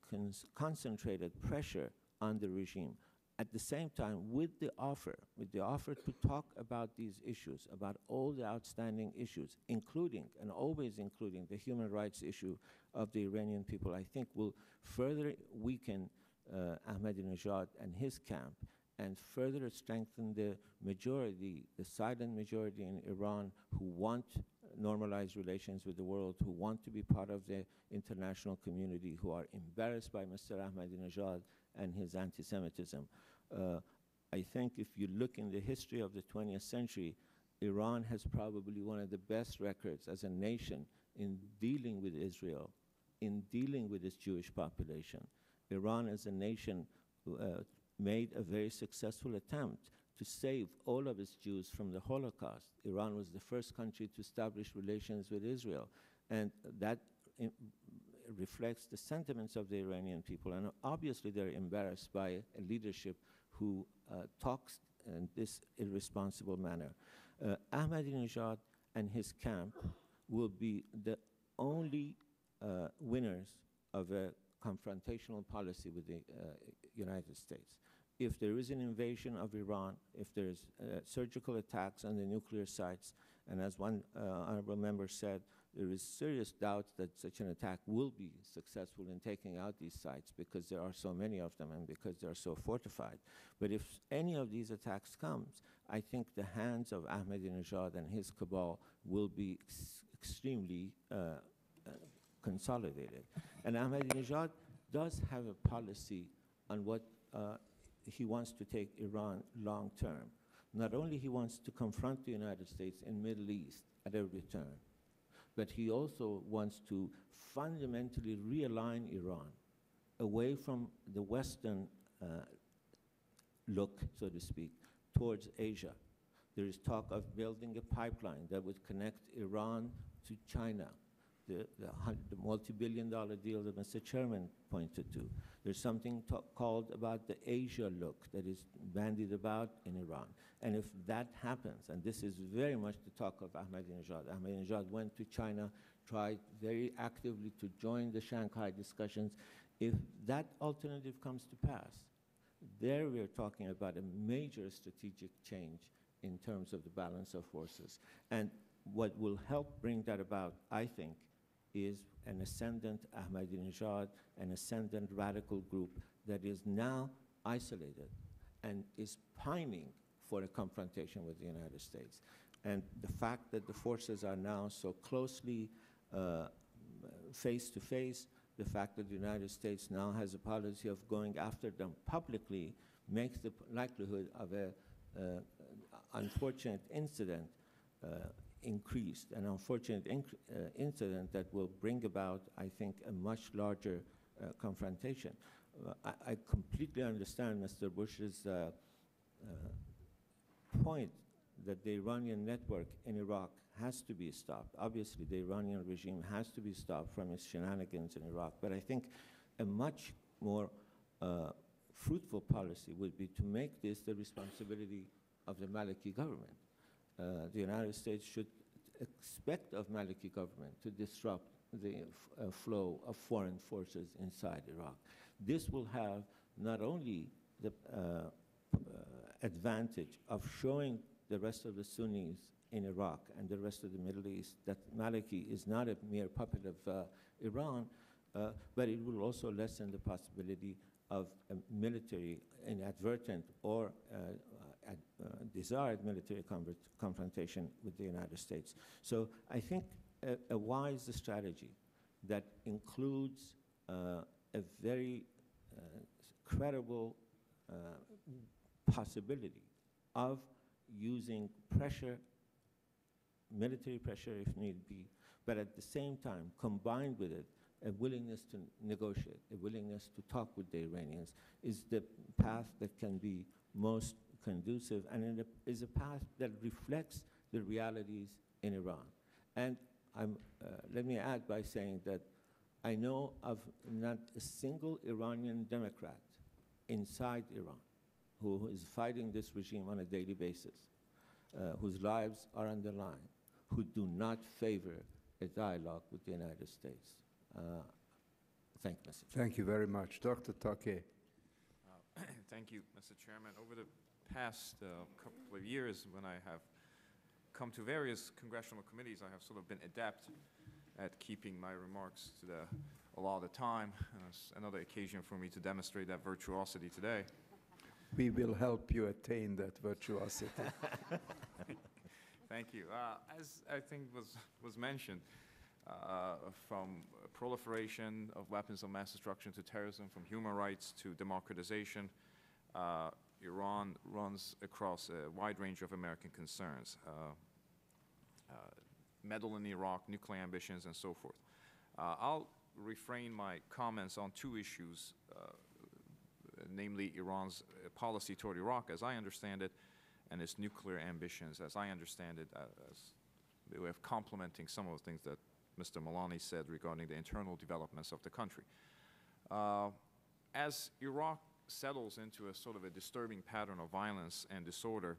concentrated pressure on the regime. At the same time, with the offer, with the offer to talk about these issues, about all the outstanding issues, including and always including the human rights issue of the Iranian people, I think will further weaken uh, Ahmadinejad and his camp and further strengthen the majority, the silent majority in Iran who want normalize relations with the world, who want to be part of the international community, who are embarrassed by Mr. Ahmadinejad and his anti-Semitism. Uh, I think if you look in the history of the 20th century, Iran has probably one of the best records as a nation in dealing with Israel, in dealing with its Jewish population. Iran as a nation uh, made a very successful attempt to save all of its Jews from the Holocaust. Iran was the first country to establish relations with Israel, and that reflects the sentiments of the Iranian people. And obviously, they're embarrassed by a leadership who uh, talks in this irresponsible manner. Uh, Ahmadinejad and his camp will be the only uh, winners of a confrontational policy with the uh, United States. If there is an invasion of Iran, if there's uh, surgical attacks on the nuclear sites, and as one uh, honorable member said, there is serious doubt that such an attack will be successful in taking out these sites because there are so many of them and because they are so fortified. But if any of these attacks comes, I think the hands of Ahmadinejad and his cabal will be ex extremely uh, uh, consolidated. And Ahmadinejad does have a policy on what uh, he wants to take Iran long term. Not only he wants to confront the United States in Middle East at every turn, but he also wants to fundamentally realign Iran away from the Western uh, look, so to speak, towards Asia. There is talk of building a pipeline that would connect Iran to China, the, the, the multi-billion dollar deal that Mr. Chairman pointed to. There's something called about the Asia look that is bandied about in Iran. And if that happens, and this is very much the talk of Ahmadinejad, Ahmadinejad went to China, tried very actively to join the Shanghai discussions. If that alternative comes to pass, there we're talking about a major strategic change in terms of the balance of forces. And what will help bring that about, I think, is an ascendant Ahmadinejad, an ascendant radical group that is now isolated and is pining for a confrontation with the United States. And the fact that the forces are now so closely uh, face to face, the fact that the United States now has a policy of going after them publicly makes the likelihood of an uh, unfortunate incident uh, increased, an unfortunate inc uh, incident that will bring about, I think, a much larger uh, confrontation. Uh, I, I, completely understand Mr. Bush's uh, uh, point that the Iranian network in Iraq has to be stopped. Obviously, the Iranian regime has to be stopped from its shenanigans in Iraq, but I think a much more fruitful policy would be to make this the responsibility of the Maliki government. Uh, the United States should expect of Maliki government to disrupt the uh, flow of foreign forces inside Iraq. This will have not only the uh, uh, advantage of showing the rest of the Sunnis in Iraq and the rest of the Middle East that Maliki is not a mere puppet of uh, Iran, but it will also lessen the possibility of a military, inadvertent or uh, desired military confrontation with the United States. So I think a, a wise strategy that includes uh, a very uh, credible uh, possibility of using pressure, military pressure if need be, but at the same time, combined with it, a willingness to negotiate, a willingness to talk with the Iranians is the path that can be most conducive and a, is a path that reflects the realities in Iran. And I'm, uh, let me add by saying that I know of not a single Iranian Democrat inside Iran who is fighting this regime on a daily basis, uh, whose lives are on the line, who do not favor a dialogue with the United States. Uh, thank you, Mr. Thank you very much. Dr. Takeyh. Uh, thank you, Mr. Chairman. Over the past uh, couple of years when I have come to various congressional committees, I have sort of been adept at keeping my remarks to the, a lot of the time. Uh, it's another occasion for me to demonstrate that virtuosity today. We will help you attain that virtuosity. Thank you. Uh, As I think was, was mentioned, uh, from proliferation of weapons of mass destruction to terrorism, from human rights to democratization, uh, Iran runs across a wide range of American concerns. Uh, uh, Meddle in Iraq, nuclear ambitions, and so forth. Uh, I'll refrain my comments on two issues, namely Iran's policy toward Iraq, as I understand it, and its nuclear ambitions, as I understand it, as a way of complementing some of the things that Mr. Milani said regarding the internal developments of the country. Uh, as Iraq settles into a sort of a disturbing pattern of violence and disorder,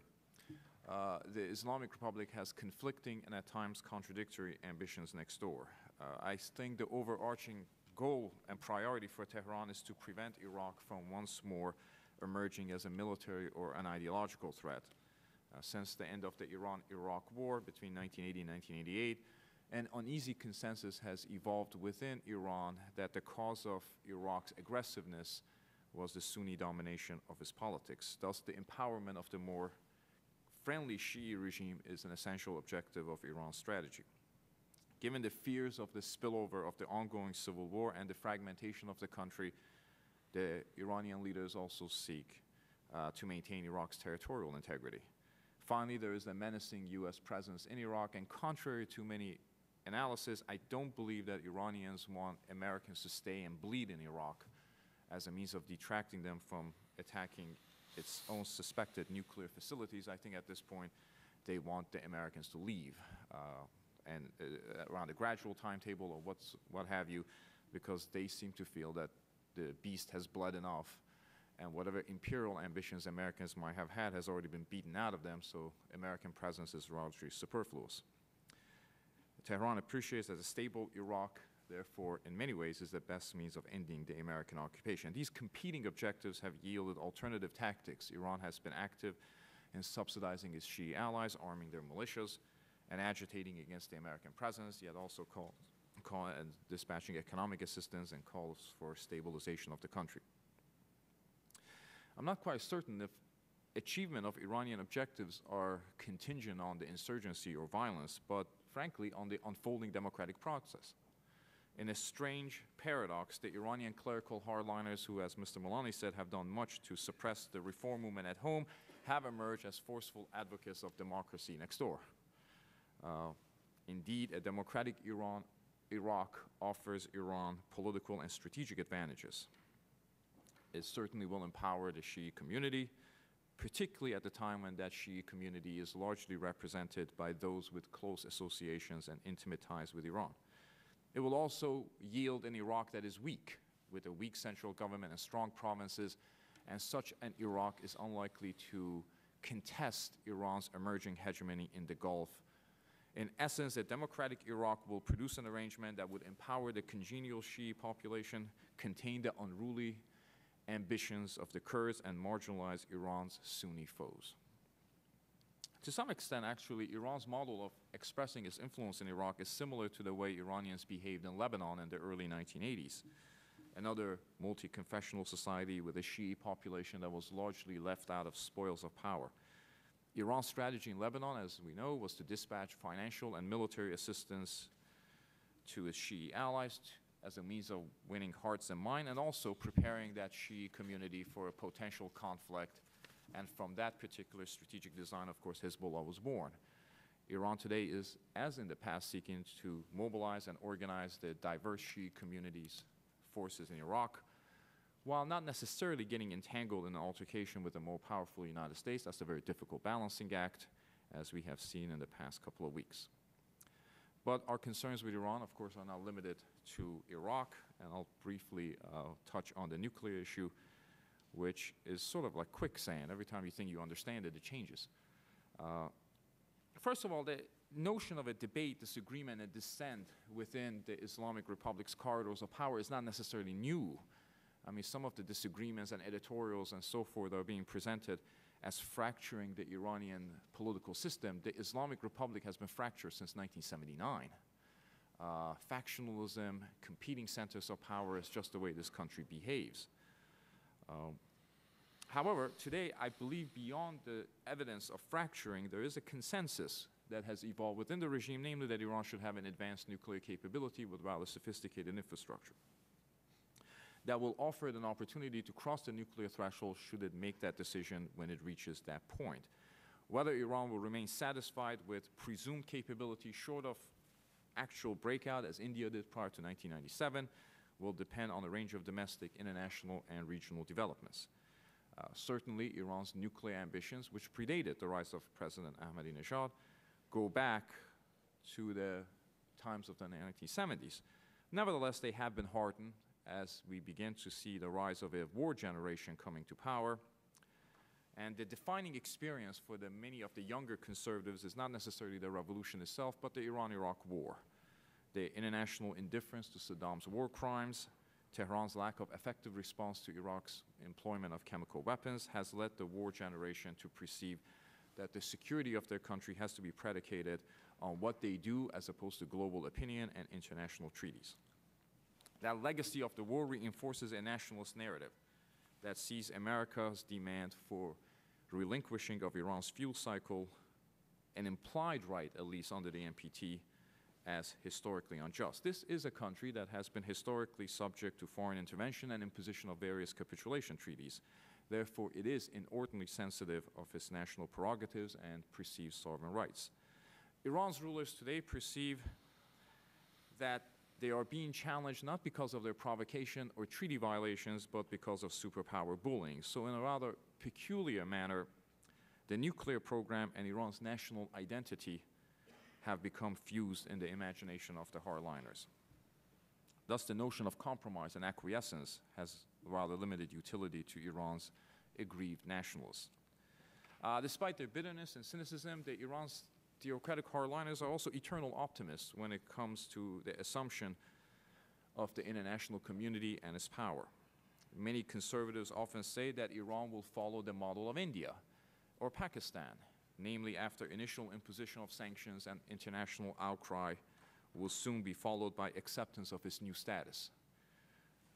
uh, the Islamic Republic has conflicting and at times contradictory ambitions next door. Uh, I think the overarching goal and priority for Tehran is to prevent Iraq from once more emerging as a military or an ideological threat. Uh, since the end of the Iran-Iraq war between 1980 and 1988, an uneasy consensus has evolved within Iran that the cause of Iraq's aggressiveness was the Sunni domination of his politics. Thus, the empowerment of the more friendly Shi'i regime is an essential objective of Iran's strategy. Given the fears of the spillover of the ongoing civil war and the fragmentation of the country, the Iranian leaders also seek uh, to maintain Iraq's territorial integrity. Finally, there is a menacing U.S. presence in Iraq, and contrary to many analysis, I don't believe that Iranians want Americans to stay and bleed in Iraq as a means of detracting them from attacking its own suspected nuclear facilities. I think at this point they want the Americans to leave uh, and uh, around a gradual timetable or what's, what have you, because they seem to feel that the beast has bled enough and whatever imperial ambitions Americans might have had has already been beaten out of them, so American presence is largely superfluous. Tehran appreciates that a stable Iraq, therefore, in many ways, is the best means of ending the American occupation. These competing objectives have yielded alternative tactics. Iran has been active in subsidizing its Shi'i allies, arming their militias, and agitating against the American presence, yet also call, call, and dispatching economic assistance and calls for stabilization of the country. I'm not quite certain if achievement of Iranian objectives are contingent on the insurgency or violence, but frankly, on the unfolding democratic process. In a strange paradox, the Iranian clerical hardliners, who, as Mr. Milani said, have done much to suppress the reform movement at home, have emerged as forceful advocates of democracy next door. Uh, indeed, a democratic Iran, Iraq offers Iran political and strategic advantages. It certainly will empower the Shi'i community, particularly at the time when that Shi'i community is largely represented by those with close associations and intimate ties with Iran. It will also yield an Iraq that is weak, with a weak central government and strong provinces, and such an Iraq is unlikely to contest Iran's emerging hegemony in the Gulf. In essence, a democratic Iraq will produce an arrangement that would empower the congenial Shi'i population, contain the unruly ambitions of the Kurds and marginalize Iran's Sunni foes. To some extent, actually, Iran's model of expressing its influence in Iraq is similar to the way Iranians behaved in Lebanon in the early 1980s, another multi-confessional society with a Shi'i population that was largely left out of spoils of power. Iran's strategy in Lebanon, as we know, was to dispatch financial and military assistance to its Shi'i allies as a means of winning hearts and minds, and also preparing that Shi'i community for a potential conflict. And from that particular strategic design, of course, Hezbollah was born. Iran today is, as in the past, seeking to mobilize and organize the diverse Shi'i communities, forces in Iraq, while not necessarily getting entangled in an altercation with the more powerful United States. That's a very difficult balancing act, as we have seen in the past couple of weeks. But our concerns with Iran, of course, are not limited to Iraq, and I'll briefly uh, touch on the nuclear issue, which is sort of like quicksand. Every time you think you understand it, it changes. Uh, first of all, the notion of a debate, disagreement, and dissent within the Islamic Republic's corridors of power is not necessarily new. I mean, some of the disagreements and editorials and so forth are being presented as fracturing the Iranian political system, the Islamic Republic has been fractured since 1979. Uh, factionalism, competing centers of power is just the way this country behaves. Um, however, today I believe beyond the evidence of fracturing, there is a consensus that has evolved within the regime, namely that Iran should have an advanced nuclear capability with rather sophisticated infrastructure. That will offer it an opportunity to cross the nuclear threshold should it make that decision when it reaches that point. Whether Iran will remain satisfied with presumed capability short of actual breakout, as India did prior to 1997, will depend on a range of domestic, international, and regional developments. Uh, certainly, Iran's nuclear ambitions, which predated the rise of President Ahmadinejad, go back to the times of the 1970s. Nevertheless, they have been hardened as we begin to see the rise of a war generation coming to power. And the defining experience for the many of the younger conservatives is not necessarily the revolution itself, but the Iran-Iraq war. The international indifference to Saddam's war crimes, Tehran's lack of effective response to Iraq's employment of chemical weapons has led the war generation to perceive that the security of their country has to be predicated on what they do as opposed to global opinion and international treaties. That legacy of the war reinforces a nationalist narrative that sees America's demand for relinquishing of Iran's fuel cycle, an implied right, at least under the NPT, as historically unjust. This is a country that has been historically subject to foreign intervention and imposition of various capitulation treaties. Therefore, it is inordinately sensitive of its national prerogatives and perceived sovereign rights. Iran's rulers today perceive that they are being challenged not because of their provocation or treaty violations, but because of superpower bullying. So in a rather peculiar manner, the nuclear program and Iran's national identity have become fused in the imagination of the hardliners. Thus, the notion of compromise and acquiescence has rather limited utility to Iran's aggrieved nationalists. Uh, despite their bitterness and cynicism, the Iran's theocratic hardliners are also eternal optimists when it comes to the assumption of the international community and its power. Many conservatives often say that Iran will follow the model of India or Pakistan, namely after initial imposition of sanctions and international outcry will soon be followed by acceptance of its new status.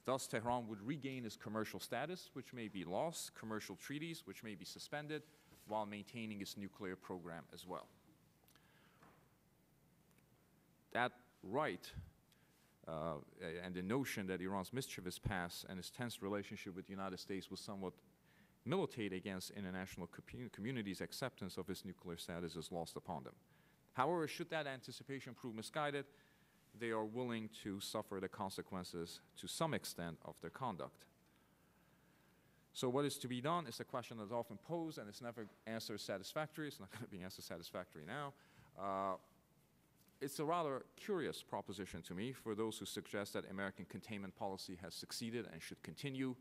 Thus, Tehran would regain its commercial status, which may be lost, commercial treaties, which may be suspended, while maintaining its nuclear program as well. That right uh, and the notion that Iran's mischievous past and its tense relationship with the United States will somewhat militate against international community's acceptance of its nuclear status is lost upon them. However, should that anticipation prove misguided, they are willing to suffer the consequences to some extent of their conduct. So what is to be done is a question that's often posed and it's never answered satisfactorily. It's not going to be answered satisfactorily now. Uh, it's a rather curious proposition to me for those who suggest that American containment policy has succeeded and should continue,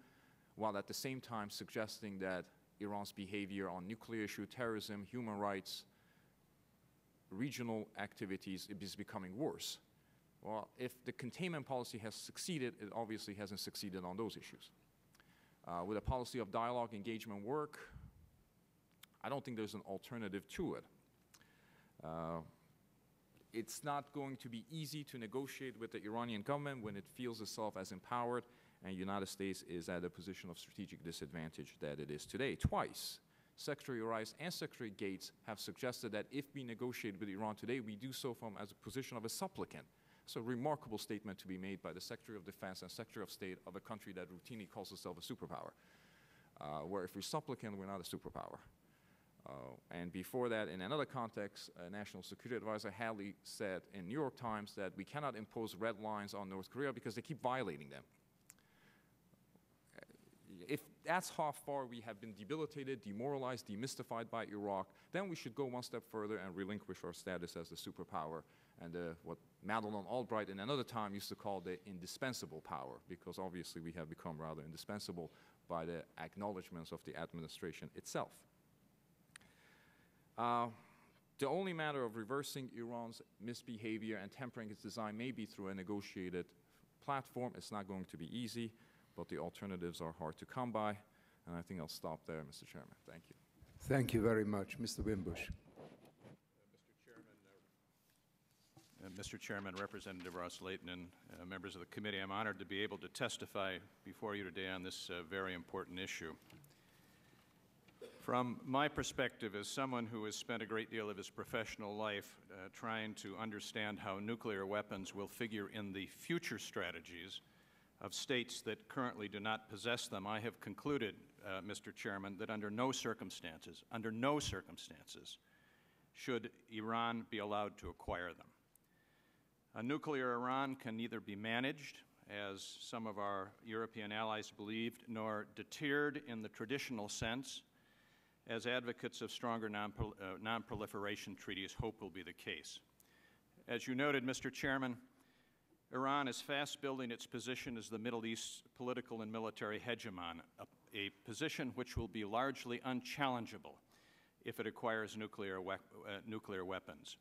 while at the same time suggesting that Iran's behavior on nuclear issue, terrorism, human rights, regional activities is becoming worse. Well, if the containment policy has succeeded, it obviously hasn't succeeded on those issues. Uh, with a policy of dialogue, engagement, work, I don't think there's an alternative to it. Uh, it's not going to be easy to negotiate with the Iranian government when it feels itself as empowered and United States is at a position of strategic disadvantage that it is today. Twice, Secretary Rice and Secretary Gates have suggested that if we negotiate with Iran today, we do so from as a position of a supplicant. A remarkable statement to be made by the Secretary of Defense and Secretary of State of a country that routinely calls itself a superpower. Uh, where if we're supplicant, we're not a superpower. Uh, and before that, in another context, uh, National Security Advisor Hadley said in New York Times that we cannot impose red lines on North Korea because they keep violating them. That's how far we have been debilitated, demoralized, demystified by Iraq, then we should go one step further and relinquish our status as the superpower and uh, what Madeleine Albright in another time used to call the indispensable power, because obviously we have become rather indispensable by the acknowledgments of the administration itself. Uh, the only matter of reversing Iran's misbehavior and tempering its design may be through a negotiated platform. It's not going to be easy, but the alternatives are hard to come by. And I think I'll stop there, Mr. Chairman. Thank you. Thank you very much, Mr. Wimbush. Uh, Mr. Chairman, Representative Ros-Lehtinen, and uh, members of the committee, I'm honored to be able to testify before you today on this uh, very important issue. From my perspective, as someone who has spent a great deal of his professional life uh, trying to understand how nuclear weapons will figure in the future strategies of states that currently do not possess them, I have concluded, uh, Mr. Chairman, that under no circumstances, under no circumstances, should Iran be allowed to acquire them. A nuclear Iran can neither be managed, as some of our European allies believed, nor deterred in the traditional sense, as advocates of stronger uh, non-proliferation treaties hope will be the case. As you noted, Mr. Chairman, Iran is fast building its position as the Middle East's political and military hegemon, a, a position which will be largely unchallengeable if it acquires nuclear, we- uh, nuclear weapons.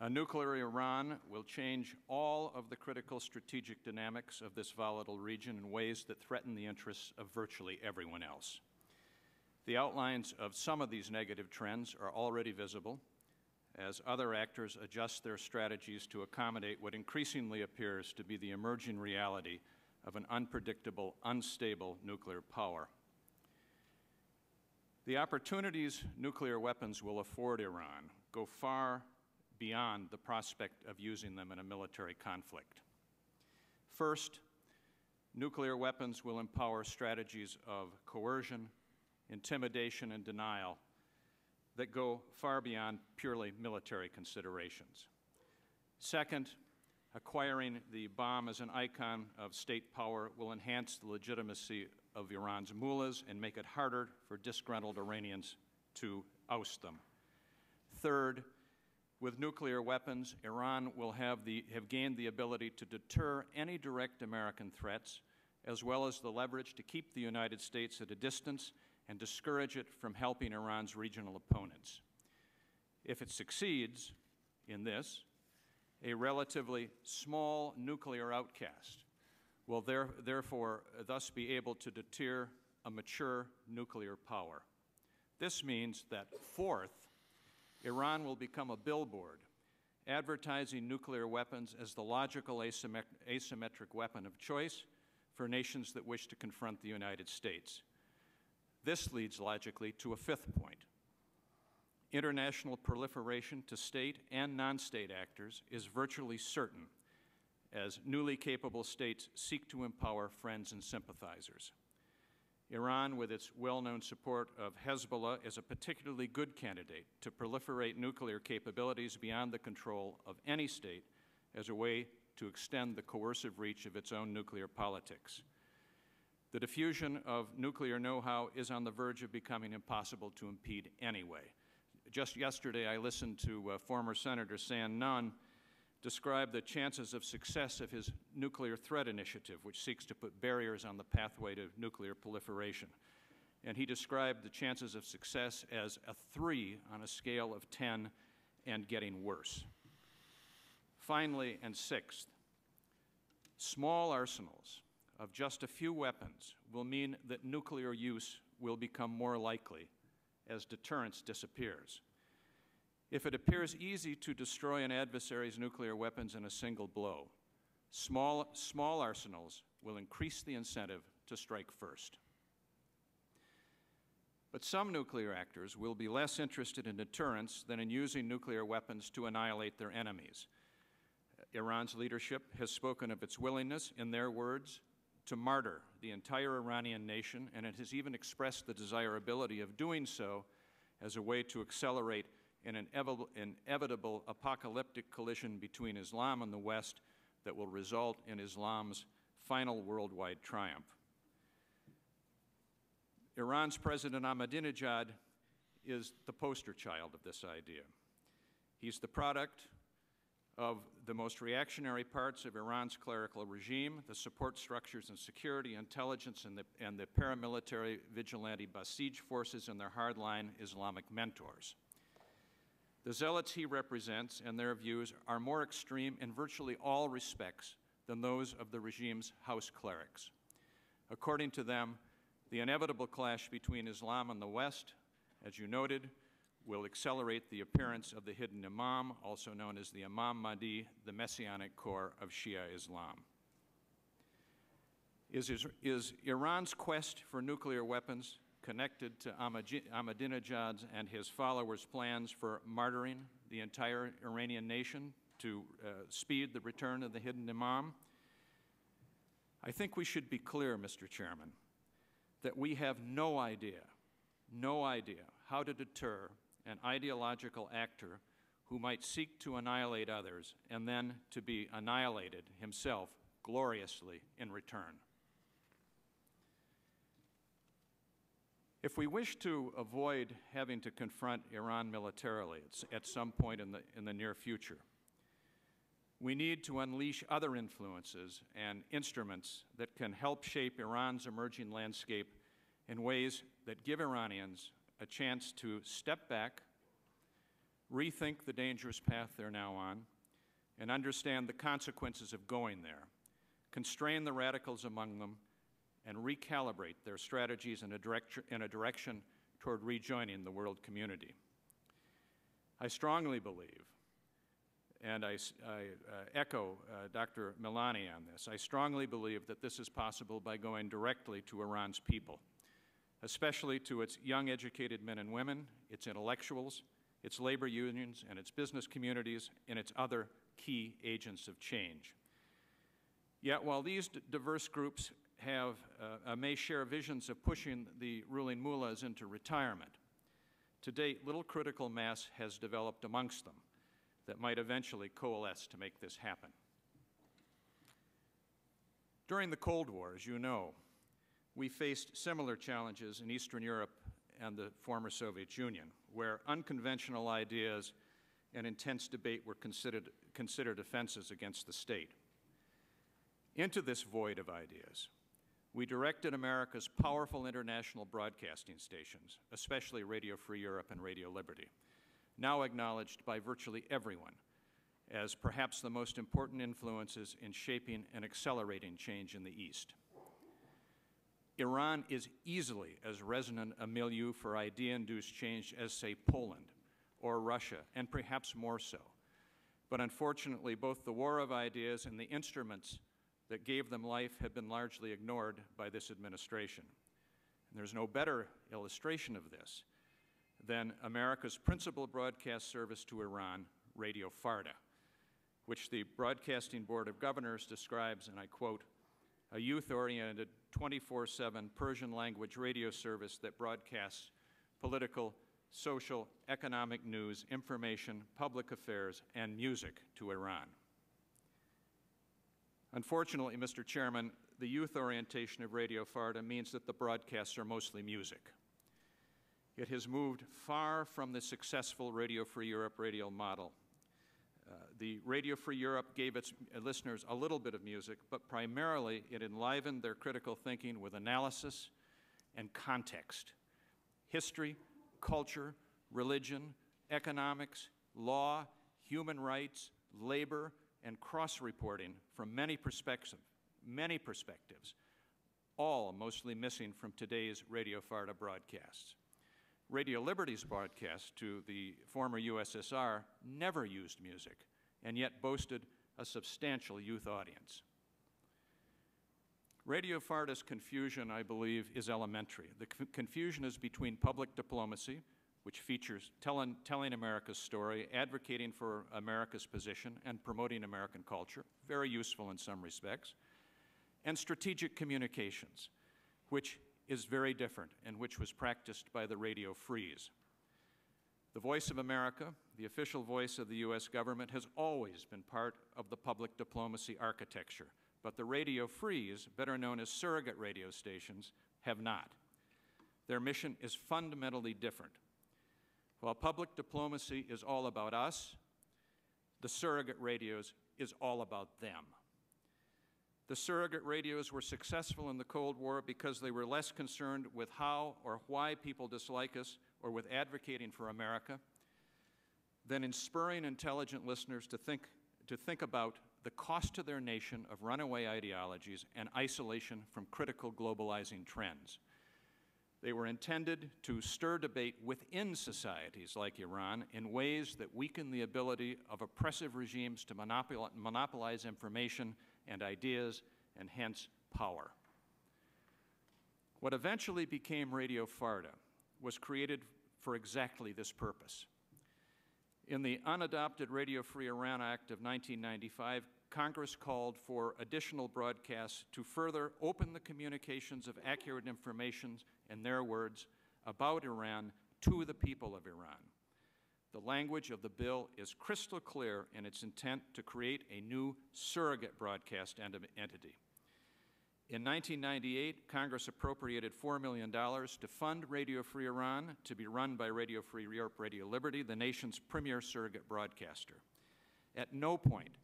A nuclear Iran will change all of the critical strategic dynamics of this volatile region in ways that threaten the interests of virtually everyone else. The outlines of some of these negative trends are already visible as other actors adjust their strategies to accommodate what increasingly appears to be the emerging reality of an unpredictable, unstable nuclear power. The opportunities nuclear weapons will afford Iran go far beyond the prospect of using them in a military conflict. First, nuclear weapons will empower strategies of coercion, intimidation, and denial that go far beyond purely military considerations. Second, acquiring the bomb as an icon of state power will enhance the legitimacy of Iran's mullahs and make it harder for disgruntled Iranians to oust them. Third, with nuclear weapons, Iran will have, the, have gained the ability to deter any direct American threats, as well as the leverage to keep the United States at a distance and discourage it from helping Iran's regional opponents. If it succeeds in this, a relatively small nuclear outcast will there, therefore thus be able to deter a mature nuclear power. This means that, fourth, Iran will become a billboard advertising nuclear weapons as the logical asymmet asymmetric weapon of choice for nations that wish to confront the United States. This leads logically to a fifth point. International proliferation to state and non-state actors is virtually certain as newly capable states seek to empower friends and sympathizers. Iran, with its well-known support of Hezbollah, is a particularly good candidate to proliferate nuclear capabilities beyond the control of any state as a way to extend the coercive reach of its own nuclear politics. The diffusion of nuclear know-how is on the verge of becoming impossible to impede anyway. Just yesterday, I listened to uh, former Senator Sam Nunn describe the chances of success of his nuclear threat initiative, which seeks to put barriers on the pathway to nuclear proliferation. And he described the chances of success as a three on a scale of 10 and getting worse. Finally, and sixth, small arsenals of just a few weapons will mean that nuclear use will become more likely as deterrence disappears. If it appears easy to destroy an adversary's nuclear weapons in a single blow, small, small arsenals will increase the incentive to strike first. But some nuclear actors will be less interested in deterrence than in using nuclear weapons to annihilate their enemies. Iran's leadership has spoken of its willingness, in their words, to martyr the entire Iranian nation, and it has even expressed the desirability of doing so as a way to accelerate an inevitable, apocalyptic collision between Islam and the West that will result in Islam's final worldwide triumph. Iran's President Ahmadinejad is the poster child of this idea. He's the product of the most reactionary parts of Iran's clerical regime, the support structures and security, intelligence, and the, and the paramilitary vigilante Basij forces and their hardline Islamic mentors. The zealots he represents and their views are more extreme in virtually all respects than those of the regime's house clerics. According to them, the inevitable clash between Islam and the West, as you noted, will accelerate the appearance of the hidden Imam, also known as the Imam Mahdi, the messianic core of Shia Islam. Is, is, is Iran's quest for nuclear weapons connected to Ahmadi- Ahmadinejad and his followers' plans for martyring the entire Iranian nation to uh, speed the return of the hidden imam. I think we should be clear, Mr. Chairman, that we have no idea, no idea how to deter an ideological actor who might seek to annihilate others and then to be annihilated himself gloriously in return. If we wish to avoid having to confront Iran militarily at, some point in the, in the near future, we need to unleash other influences and instruments that can help shape Iran's emerging landscape in ways that give Iranians a chance to step back, rethink the dangerous path they're now on, and understand the consequences of going there, constrain the radicals among them, and recalibrate their strategies in a, direct, in a direction toward rejoining the world community. I strongly believe, and I uh, echo uh, Dr. Milani on this, I strongly believe that this is possible by going directly to Iran's people, especially to its young educated men and women, its intellectuals, its labor unions, and its business communities, and its other key agents of change. Yet, while these diverse groups have, uh, uh, may share visions of pushing the ruling mullahs into retirement, to date, little critical mass has developed amongst them that might eventually coalesce to make this happen. During the Cold War, as you know, we faced similar challenges in Eastern Europe and the former Soviet Union, where unconventional ideas and intense debate were considered, considered offenses against the state. Into this void of ideas, we directed America's powerful international broadcasting stations, especially Radio Free Europe and Radio Liberty, now acknowledged by virtually everyone as perhaps the most important influences in shaping and accelerating change in the East. Iran is easily as resonant a milieu for idea induced change as, say, Poland or Russia, and perhaps more so. But unfortunately, both the war of ideas and the instruments that gave them life have been largely ignored by this administration. And there's no better illustration of this than America's principal broadcast service to Iran, Radio Farda, which the Broadcasting Board of Governors describes, and I quote, a youth oriented 24 7 Persian language radio service that broadcasts political, social, economic news, information, public affairs, and music to Iran. Unfortunately, Mr. Chairman, the youth orientation of Radio Farda means that the broadcasts are mostly music. It has moved far from the successful Radio Free Europe radio model. Uh, the Radio Free Europe gave its listeners a little bit of music, but primarily it enlivened their critical thinking with analysis and context history, culture, religion, economics, law, human rights, labor, and cross reporting from many perspectives, many perspectives, all mostly missing from today's Radio Farda broadcasts. Radio Liberty's broadcast to the former USSR never used music and yet boasted a substantial youth audience. Radio Farda's confusion, I believe, is elementary. The conf- confusion is between public diplomacy, which features telling, telling America's story, advocating for America's position, and promoting American culture, very useful in some respects, and strategic communications, which is very different and which was practiced by the Radio Frees. The voice of America, the official voice of the U.S. government, has always been part of the public diplomacy architecture, but the Radio Frees, better known as surrogate radio stations, have not. Their mission is fundamentally different. While public diplomacy is all about us, the surrogate radios is all about them. The surrogate radios were successful in the Cold War because they were less concerned with how or why people dislike us or with advocating for America than in spurring intelligent listeners to think, to think about the cost to their nation of runaway ideologies and isolation from critical globalizing trends. They were intended to stir debate within societies like Iran in ways that weaken the ability of oppressive regimes to monopol- monopolize information and ideas and hence power. What eventually became Radio Farda was created for exactly this purpose. In the unadopted Radio Free Iran Act of 1995, Congress called for additional broadcasts to further open the communications of accurate information, in their words, about Iran to the people of Iran. The language of the bill is crystal clear in its intent to create a new surrogate broadcast ent entity. In 1998, Congress appropriated $4 million to fund Radio Free Iran to be run by Radio Free Europe, Radio Liberty, the nation's premier surrogate broadcaster. At no point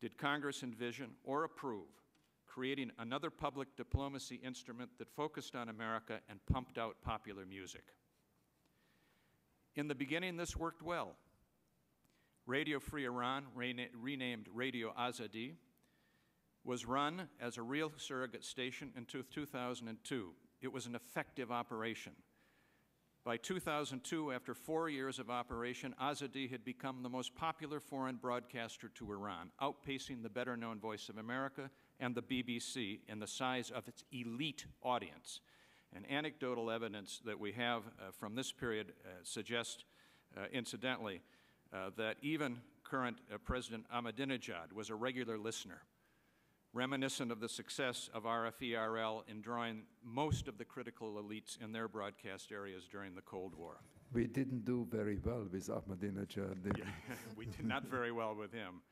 did Congress envision or approve creating another public diplomacy instrument that focused on America and pumped out popular music. In the beginning, this worked well. Radio Free Iran, rena renamed Radio Azadi, was run as a real surrogate station in 2002. It was an effective operation. By 2002, after four years of operation, Azadi had become the most popular foreign broadcaster to Iran, outpacing the better-known Voice of America and the BBC in the size of its elite audience. And anecdotal evidence that we have uh, from this period uh, suggests, uh, incidentally, uh, that even current uh, President Ahmadinejad was a regular listener, reminiscent of the success of RFERL in drawing most of the critical elites in their broadcast areas during the Cold War. We didn't do very well with Ahmadinejad, did yeah, we did not very well with him.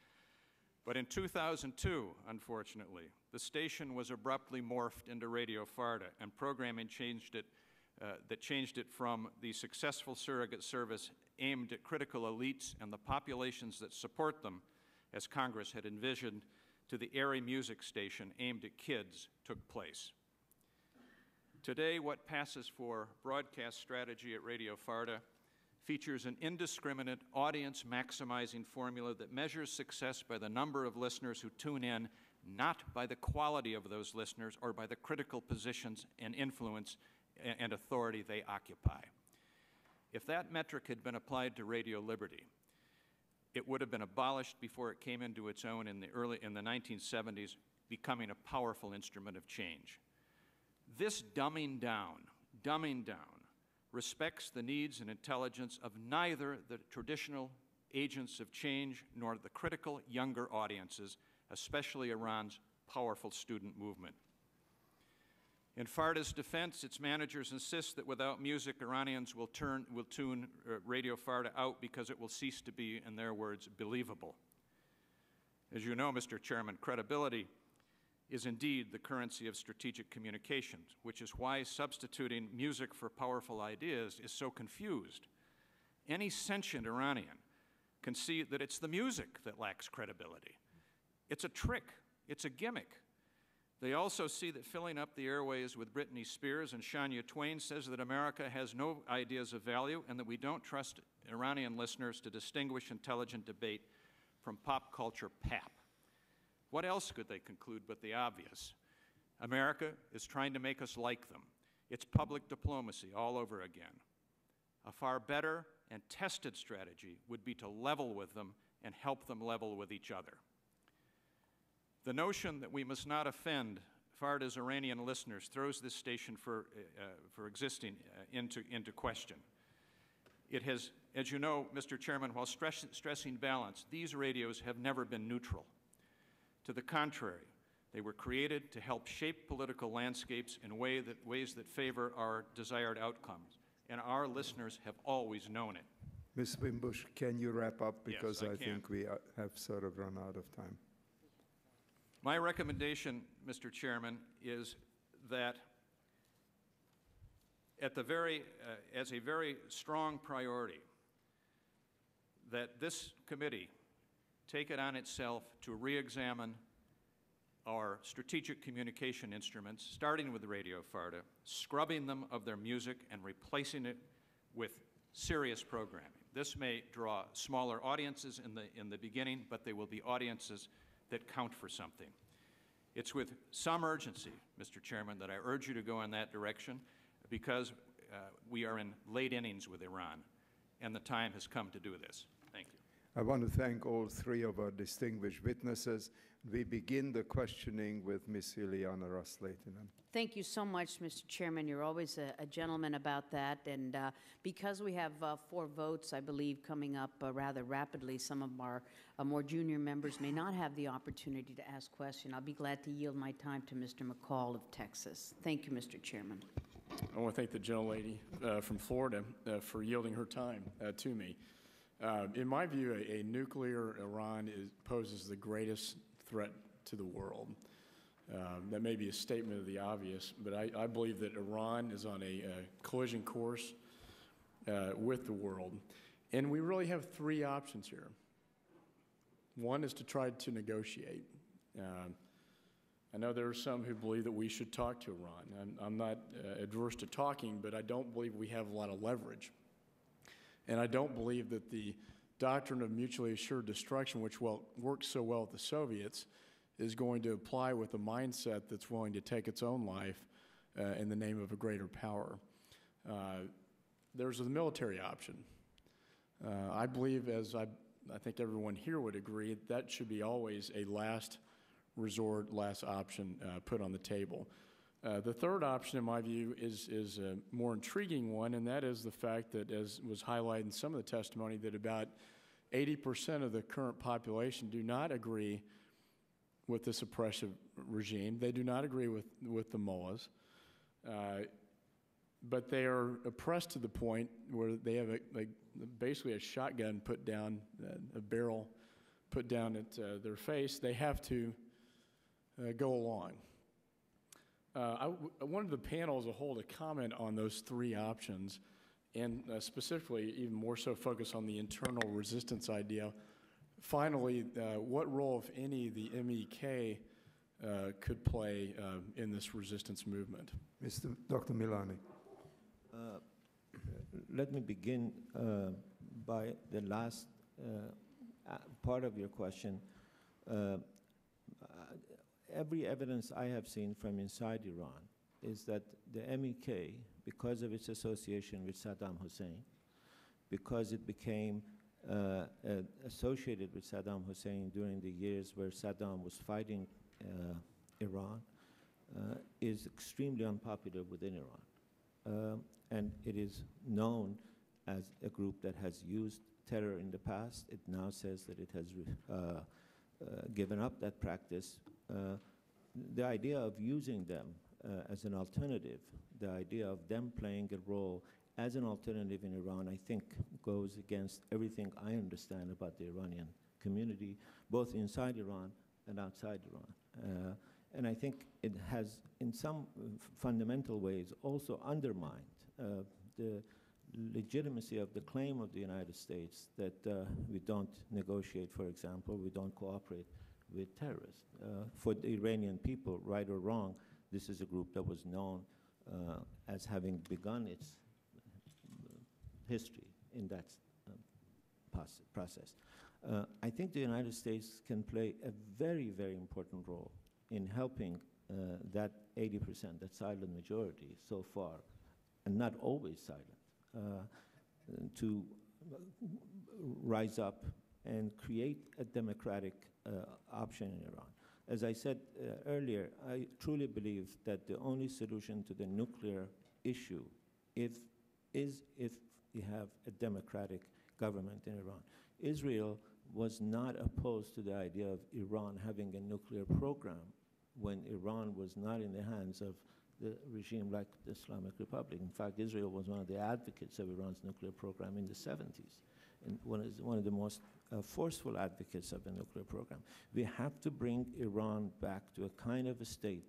But in 2002, unfortunately, the station was abruptly morphed into Radio Farda, and programming changed it, uh, that changed it from the successful surrogate service aimed at critical elites and the populations that support them, as Congress had envisioned, to the airy music station aimed at kids took place. Today, what passes for broadcast strategy at Radio Farda features an indiscriminate, audience maximizing formula that measures success by the number of listeners who tune in, not by the quality of those listeners or by the critical positions and influence and authority they occupy. If that metric had been applied to Radio Liberty, it would have been abolished before it came into its own in the early in the 1970s, becoming a powerful instrument of change. This dumbing down, dumbing down respects the needs and intelligence of neither the traditional agents of change nor the critical younger audiences, especially Iran's powerful student movement. In Farda's defense, its managers insist that without music, Iranians will, turn, will tune uh, Radio Farda out because it will cease to be, in their words, believable. As you know, Mr. Chairman, credibility is indeed the currency of strategic communications, which is why substituting music for powerful ideas is so confused. Any sentient Iranian can see that it's the music that lacks credibility. It's a trick, it's a gimmick. They also see that filling up the airways with Britney Spears and Shania Twain says that America has no ideas of value and that we don't trust Iranian listeners to distinguish intelligent debate from pop culture pap. What else could they conclude but the obvious? America is trying to make us like them. It's public diplomacy all over again. A far better and tested strategy would be to level with them and help them level with each other. The notion that we must not offend Farda's Iranian listeners throws this station for, uh, for existing uh, into, into question. It has, as you know, Mr. Chairman, while stress, stressing balance, these radios have never been neutral. To the contrary, they were created to help shape political landscapes in way that, ways that favor our desired outcomes, and our listeners have always known it. Ms. Wimbush, can you wrap up because yes, I, I think we uh, have sort of run out of time. My recommendation, Mr. Chairman, is that at the very, uh, as a very strong priority, that this committee take it on itself to re-examine our strategic communication instruments, starting with Radio Farda, scrubbing them of their music and replacing it with serious programming. This may draw smaller audiences in the, in the beginning, but they will be audiences that count for something. It's with some urgency, Mr. Chairman, that I urge you to go in that direction because uh, we are in late innings with Iran, and the time has come to do this. Thank you. I want to thank all three of our distinguished witnesses. We begin the questioning with Ms. Ileana Ros-Lehtinen. Thank you so much, Mr. Chairman. You're always a, a gentleman about that. And uh, because we have uh, four votes, I believe, coming up uh, rather rapidly, some of our uh, more junior members may not have the opportunity to ask questions. I'll be glad to yield my time to Mr. McCaul of Texas. Thank you, Mr. Chairman. I want to thank the gentlelady uh, from Florida uh, for yielding her time uh, to me. Uh, in my view, a, a nuclear Iran is, poses the greatest threat to the world. Um, that may be a statement of the obvious, but I, I believe that Iran is on a, collision course uh, with the world. And we really have three options here. One is to try to negotiate. Um, I know there are some who believe that we should talk to Iran. I'm, I'm not uh, adverse to talking, but I don't believe we have a lot of leverage. And I don't believe that the doctrine of mutually assured destruction, which well, worked so well with the Soviets, is going to apply with a mindset that's willing to take its own life uh, in the name of a greater power. Uh, there's the military option. Uh, I believe, as I, I think everyone here would agree, that should be always a last resort, last option uh, put on the table. Uh, the third option, in my view, is, is a more intriguing one, and that is the fact that, as was highlighted in some of the testimony, that about 80% of the current population do not agree with this oppressive regime. They do not agree with, with the mullahs. Uh, but they are oppressed to the point where they have a, a basically a shotgun put down, uh, a barrel put down at uh, their face. They have to uh, go along. Uh, I, w- I wanted the panel as a whole to comment on those three options and uh, specifically, even more so, focus on the internal resistance idea. Finally, uh, what role, if any, the MEK uh, could play uh, in this resistance movement? Mr. Dr. Milani. Uh, let me begin by the last part of your question every evidence I have seen from inside Iran is that the MEK, because of its association with Saddam Hussein, because it became uh, uh, associated with Saddam Hussein during the years where Saddam was fighting uh, Iran, uh, is extremely unpopular within Iran. Um, and it is known as a group that has used terror in the past. It now says that it has uh, uh, given up that practice the idea of using them uh, as an alternative, the idea of them playing a role as an alternative in Iran, I think goes against everything I understand about the Iranian community, both inside Iran and outside Iran. Uh, and I think it has, in some fundamental ways, also undermined uh, the legitimacy of the claim of the United States that uh, we don't negotiate, for example, we don't cooperate with terrorists. Uh, for the Iranian people, right or wrong, this is a group that was known uh, as having begun its history in that uh, process. Uh, I think the United States can play a very, very important role in helping uh, that 80%, that silent majority so far, and not always silent, uh, to rise up and create a democratic uh, option in Iran. As I said uh, earlier, I truly believe that the only solution to the nuclear issue if, is if you have a democratic government in Iran. Israel was not opposed to the idea of Iran having a nuclear program when Iran was not in the hands of the regime like the Islamic Republic. In fact, Israel was one of the advocates of Iran's nuclear program in the 70s, and one one of the most uh, forceful advocates of the nuclear program. We have to bring Iran back to a kind of a state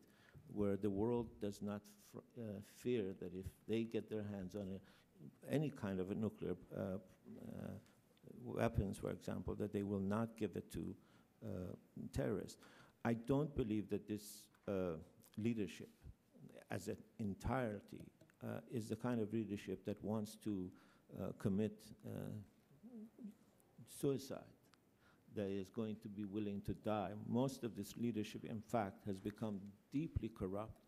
where the world does not uh, fear that if they get their hands on a, any kind of a nuclear uh, uh weapons, for example, that they will not give it to uh, terrorists. I don't believe that this uh, leadership, as an entirety, is the kind of leadership that wants to commit suicide that is going to be willing to die. Most of this leadership, in fact, has become deeply corrupt.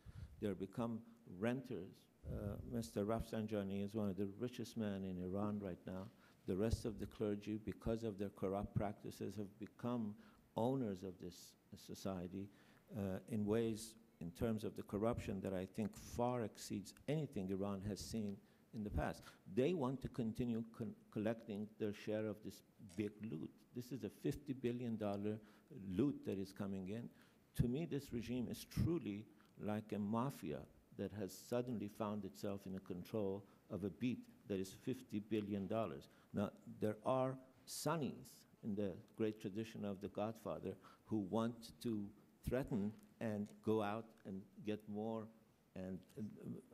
They're become renters. Uh, Mr. Rafsanjani is one of the richest men in Iran right now. The rest of the clergy, because of their corrupt practices, have become owners of this society uh, in ways, in terms of the corruption, that I think far exceeds anything Iran has seen in the past. They want to continue collecting their share of this big loot. This is a $50 billion loot that is coming in. To me, this regime is truly like a mafia that has suddenly found itself in the control of a beat that is $50 billion. Now, there are Sunnis in the great tradition of the Godfather who want to threaten and go out and get more and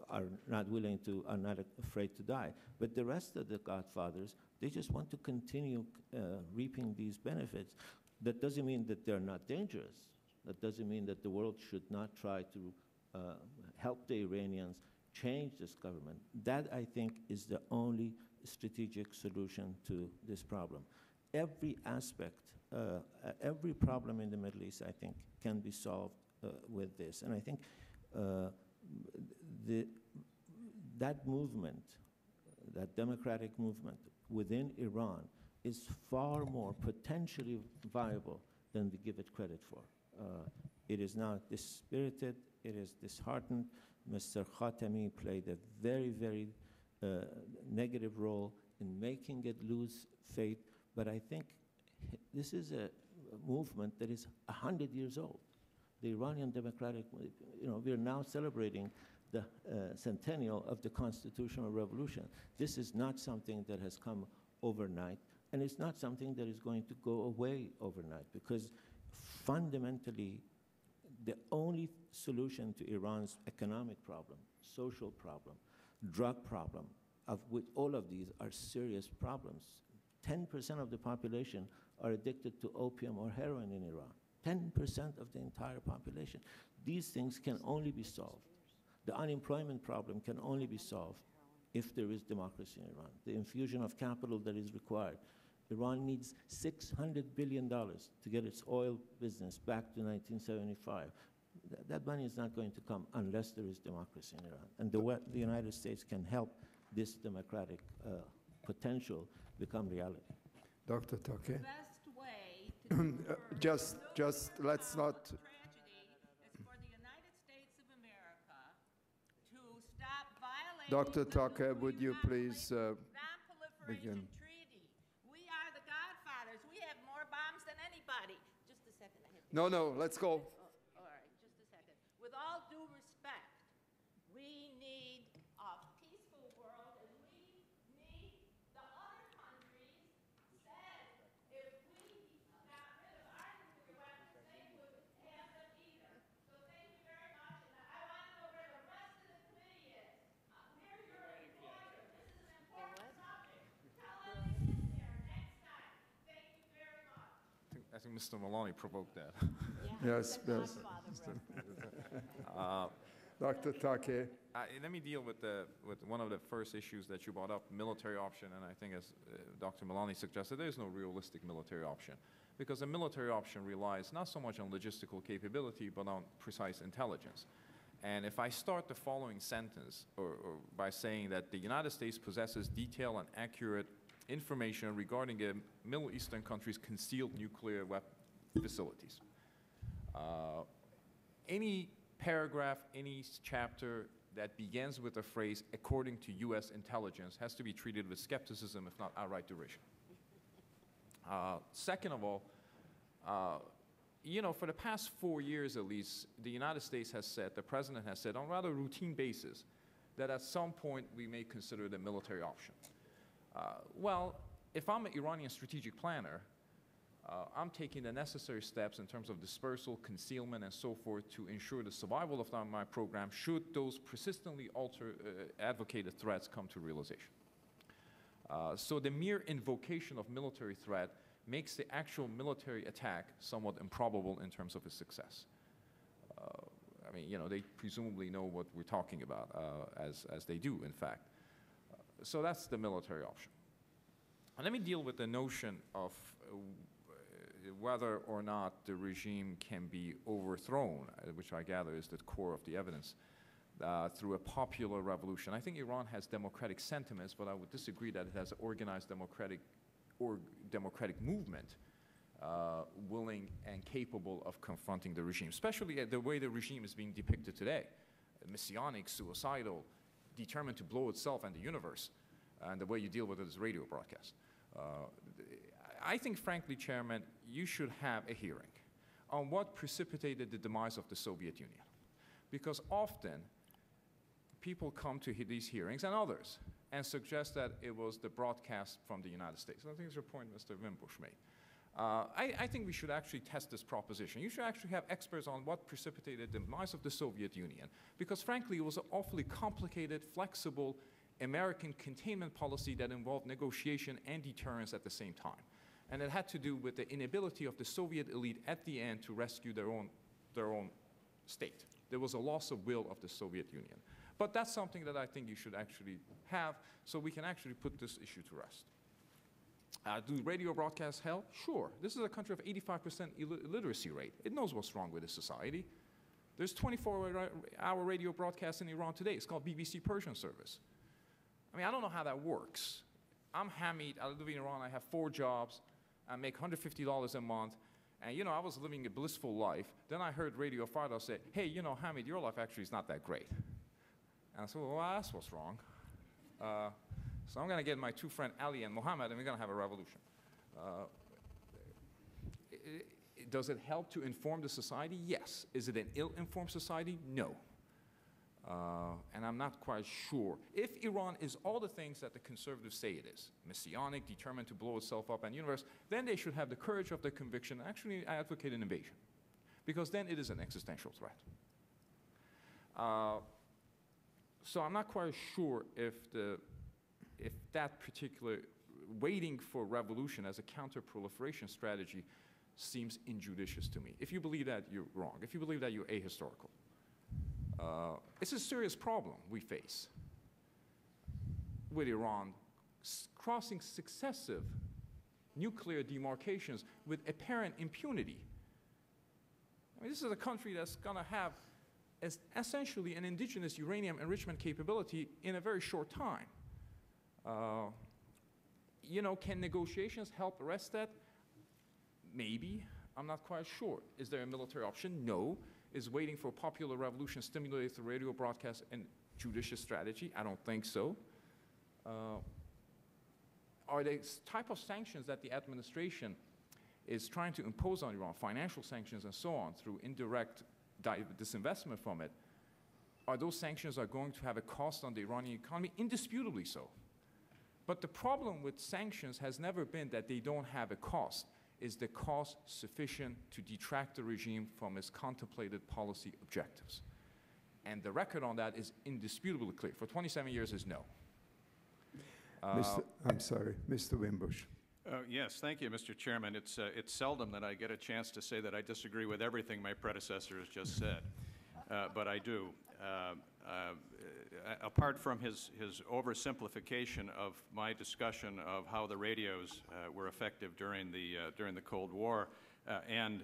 are not willing to, are not afraid to die. But the rest of the Godfathers, they just want to continue uh, reaping these benefits. That doesn't mean that they're not dangerous. That doesn't mean that the world should not try to uh, help the Iranians change this government. That, I think, is the only strategic solution to this problem. Every aspect, uh, every problem in the Middle East, I think, can be solved uh, with this. And I think uh, the, that movement, that democratic movement within Iran, is far more potentially viable than we give it credit for. Uh, it is now dispirited, it is disheartened. Mr. Khatami played a very, very uh, negative role in making it lose faith, but I think this is a movement that is 100 years old. The Iranian Democratic, you know, we are now celebrating the uh, centennial of the constitutional revolution. This is not something that has come overnight, and it's not something that is going to go away overnight because fundamentally, the only solution to Iran's economic problem, social problem, drug problem, of which all of these are serious problems. 10% of the population are addicted to opium or heroin in Iran. 10% of the entire population. These things can only be solved. The unemployment problem can only be solved if there is democracy in Iran. The infusion of capital that is required. Iran needs $600 billion to get its oil business back to 1975. Th that money is not going to come unless there is democracy in Iran. And the, the United States can help this democratic uh, potential become reality. Dr. Takeyh? just, just let's not. Dr. Tucker, would you please uh, begin? We are the godfathers. We have more bombs than anybody. Just a second. no, no, let's go. Mr. Maloney provoked that. yes, yes. uh, Dr. Takeyh. Uh, let me deal with, the, with one of the first issues that you brought up, military option. And I think, as uh, Dr. Milani suggested, there is no realistic military option. Because a military option relies not so much on logistical capability, but on precise intelligence. And if I start the following sentence or, or by saying that the United States possesses detailed and accurate information regarding a Middle Eastern country's concealed nuclear weapon facilities. Uh, any paragraph, any chapter that begins with the phrase, according to U.S. intelligence, has to be treated with skepticism, if not outright derision. Uh, second of all, uh, you know, for the past four years at least, the United States has said, the president has said on rather routine basis, that at some point we may consider the military option. Uh, well, if I'm an Iranian strategic planner, uh, I'm taking the necessary steps in terms of dispersal, concealment, and so forth to ensure the survival of my program should those persistently alter, uh, advocated threats come to realization. Uh, so the mere invocation of military threat makes the actual military attack somewhat improbable in terms of its success. Uh, I mean, you know, they presumably know what we're talking about, uh, as, as they do, in fact so that's the military option. And let me deal with the notion of uh, whether or not the regime can be overthrown, uh, which I gather is the core of the evidence. uh, through a popular revolution. I think Iran has democratic sentiments, but I would disagree that it has an organized democratic or democratic movement uh, willing and capable of confronting the regime, especially uh, the way the regime is being depicted today. Messianic, suicidal, determined to blow itself and the universe, and the way you deal with it is radio broadcast. Uh, I think, frankly, Chairman, you should have a hearing on what precipitated the demise of the Soviet Union. Because often, people come to these hearings and others and suggest that it was the broadcast from the United States. I think it's a point Mr. Wimbush made. Uh, I, I, think we should actually test this proposition. You should actually have experts on what precipitated the demise of the Soviet Union, because frankly, it was an awfully complicated, flexible American containment policy that involved negotiation and deterrence at the same time. And it had to do with the inability of the Soviet elite at the end to rescue their own, their own state. There was a loss of will of the Soviet Union. But that's something that I think you should actually have so we can actually put this issue to rest. Uh, do radio broadcasts help? Sure. This is a country of 85% illiteracy rate. It knows what's wrong with this society. There's 24-hour radio broadcasts in Iran today. It's called BBC Persian Service. I mean, I don't know how that works. I'm Hamid. I live in Iran. I have four jobs. I make $150 a month. And, you know, I was living a blissful life. Then I heard Radio Farda say, hey, you know, Hamid, your life actually is not that great. And I said, well, that's what's wrong. Uh, so I'm going to get my two friends, Ali and Mohammed, and we're going to have a revolution. Uh, does it help to inform the society? Yes. Is it an ill-informed society? No. Uh, and I'm not quite sure. If Iran is all the things that the conservatives say it is, messianic, determined to blow itself up and universe, then they should have the courage of their conviction and actually advocate an invasion. Because then it is an existential threat. Uh, so I'm not quite sure if, the, if that particular waiting for revolution as a counter-proliferation strategy seems injudicious to me. If you believe that, you're wrong. If you believe that, you're ahistorical. Uh, it's a serious problem we face with Iran crossing successive nuclear demarcations with apparent impunity. I mean, this is a country that's going to have essentially an indigenous uranium enrichment capability in a very short time. Uh, you know, can negotiations help arrest that? Maybe. I'm not quite sure. Is there a military option? No. Is waiting for a popular revolution stimulated through radio broadcast and judicious strategy? I don't think so. Uh, are the type of sanctions that the administration is trying to impose on Iran, financial sanctions and so on, through indirect disinvestment from it, are those sanctions are going to have a cost on the Iranian economy? Indisputably so. But the problem with sanctions has never been that they don't have a cost. Is the cost sufficient to detract the regime from its contemplated policy objectives? And the record on that is indisputably clear. For 27 years is no. Uh, Mr. I'm sorry, Mr. Wimbush. Uh, yes, thank you, Mr. Chairman. It's, uh, it's seldom that I get a chance to say that I disagree with everything my predecessor has just said, uh, but I do. Uh, uh, apart from his, his oversimplification of my discussion of how the radios uh, were effective during the, during the Cold War, and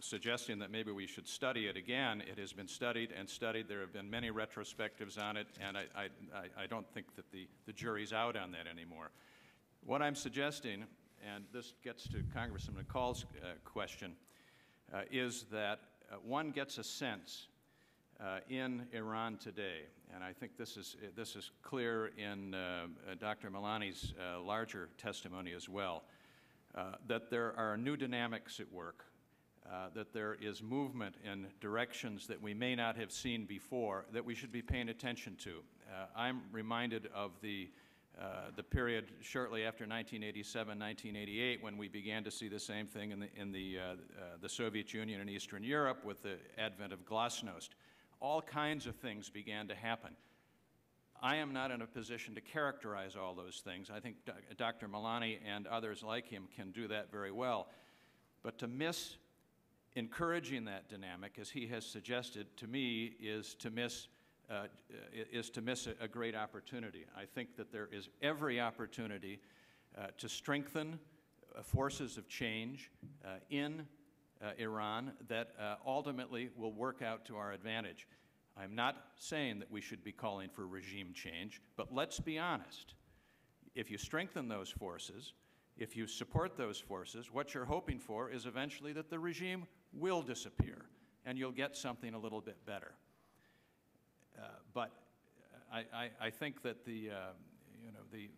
suggesting that maybe we should study it again, it has been studied and studied. There have been many retrospectives on it, and I, I, I don't think that the, the jury's out on that anymore. What I'm suggesting, and this gets to Congressman McCaul's uh, question, uh, is that uh, one gets a sense uh, in Iran today, and I think this is, this is clear in uh, uh, Dr. Milani's larger testimony as well, that there are new dynamics at work, that there is movement in directions that we may not have seen before that we should be paying attention to. I'm reminded of the uh, the period shortly after 1987, 1988, when we began to see the same thing in the, in the, uh, uh, the Soviet Union and Eastern Europe with the advent of glasnost. All kinds of things began to happen. I am not in a position to characterize all those things. I think Dr. Milani and others like him can do that very well. But to miss encouraging that dynamic, as he has suggested, to me, is to miss uh, is to miss a, a, great opportunity. I think that there is every opportunity uh, to strengthen uh, forces of change uh, in uh, Iran that uh, ultimately will work out to our advantage. I'm not saying that we should be calling for regime change, but let's be honest. If you strengthen those forces, if you support those forces, what you're hoping for is eventually that the regime will disappear and you'll get something a little bit better. Uh, but I, I, I think that the, uh, you know, the,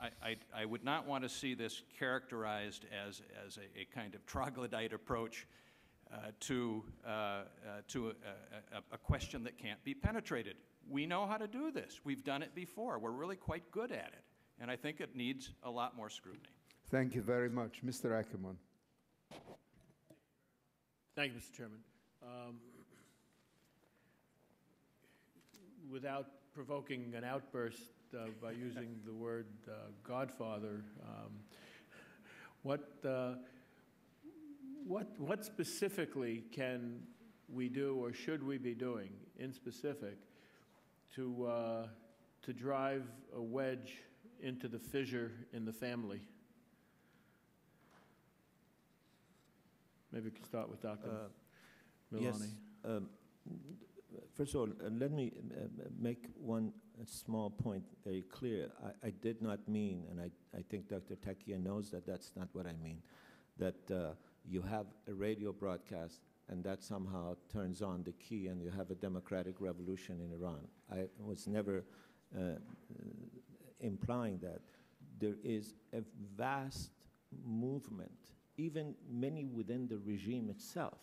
I, I, I would not want to see this characterized as, as a, a kind of troglodyte approach uh, to, uh, uh, to a, a, a question that can't be penetrated. We know how to do this. We've done it before. We're really quite good at it. And I think it needs a lot more scrutiny. Thank you very much. Mr. Ackerman. Thank you, Mr. Chairman. Um, Without provoking an outburst uh, by using the word uh, Godfather, um, what, uh, what, what specifically can we do or should we be doing in specific to, uh, to drive a wedge into the fissure in the family? Maybe we can start with Dr. Milani. Yes. um, First of all, uh, let me uh, uh, make one small point very clear. I, I did not mean, and I, I think Dr. Takeyh knows that that's not what I mean, that uh, you have a radio broadcast and that somehow turns on the key and you have a democratic revolution in Iran. I was never uh, implying that. There is a vast movement, even many within the regime itself,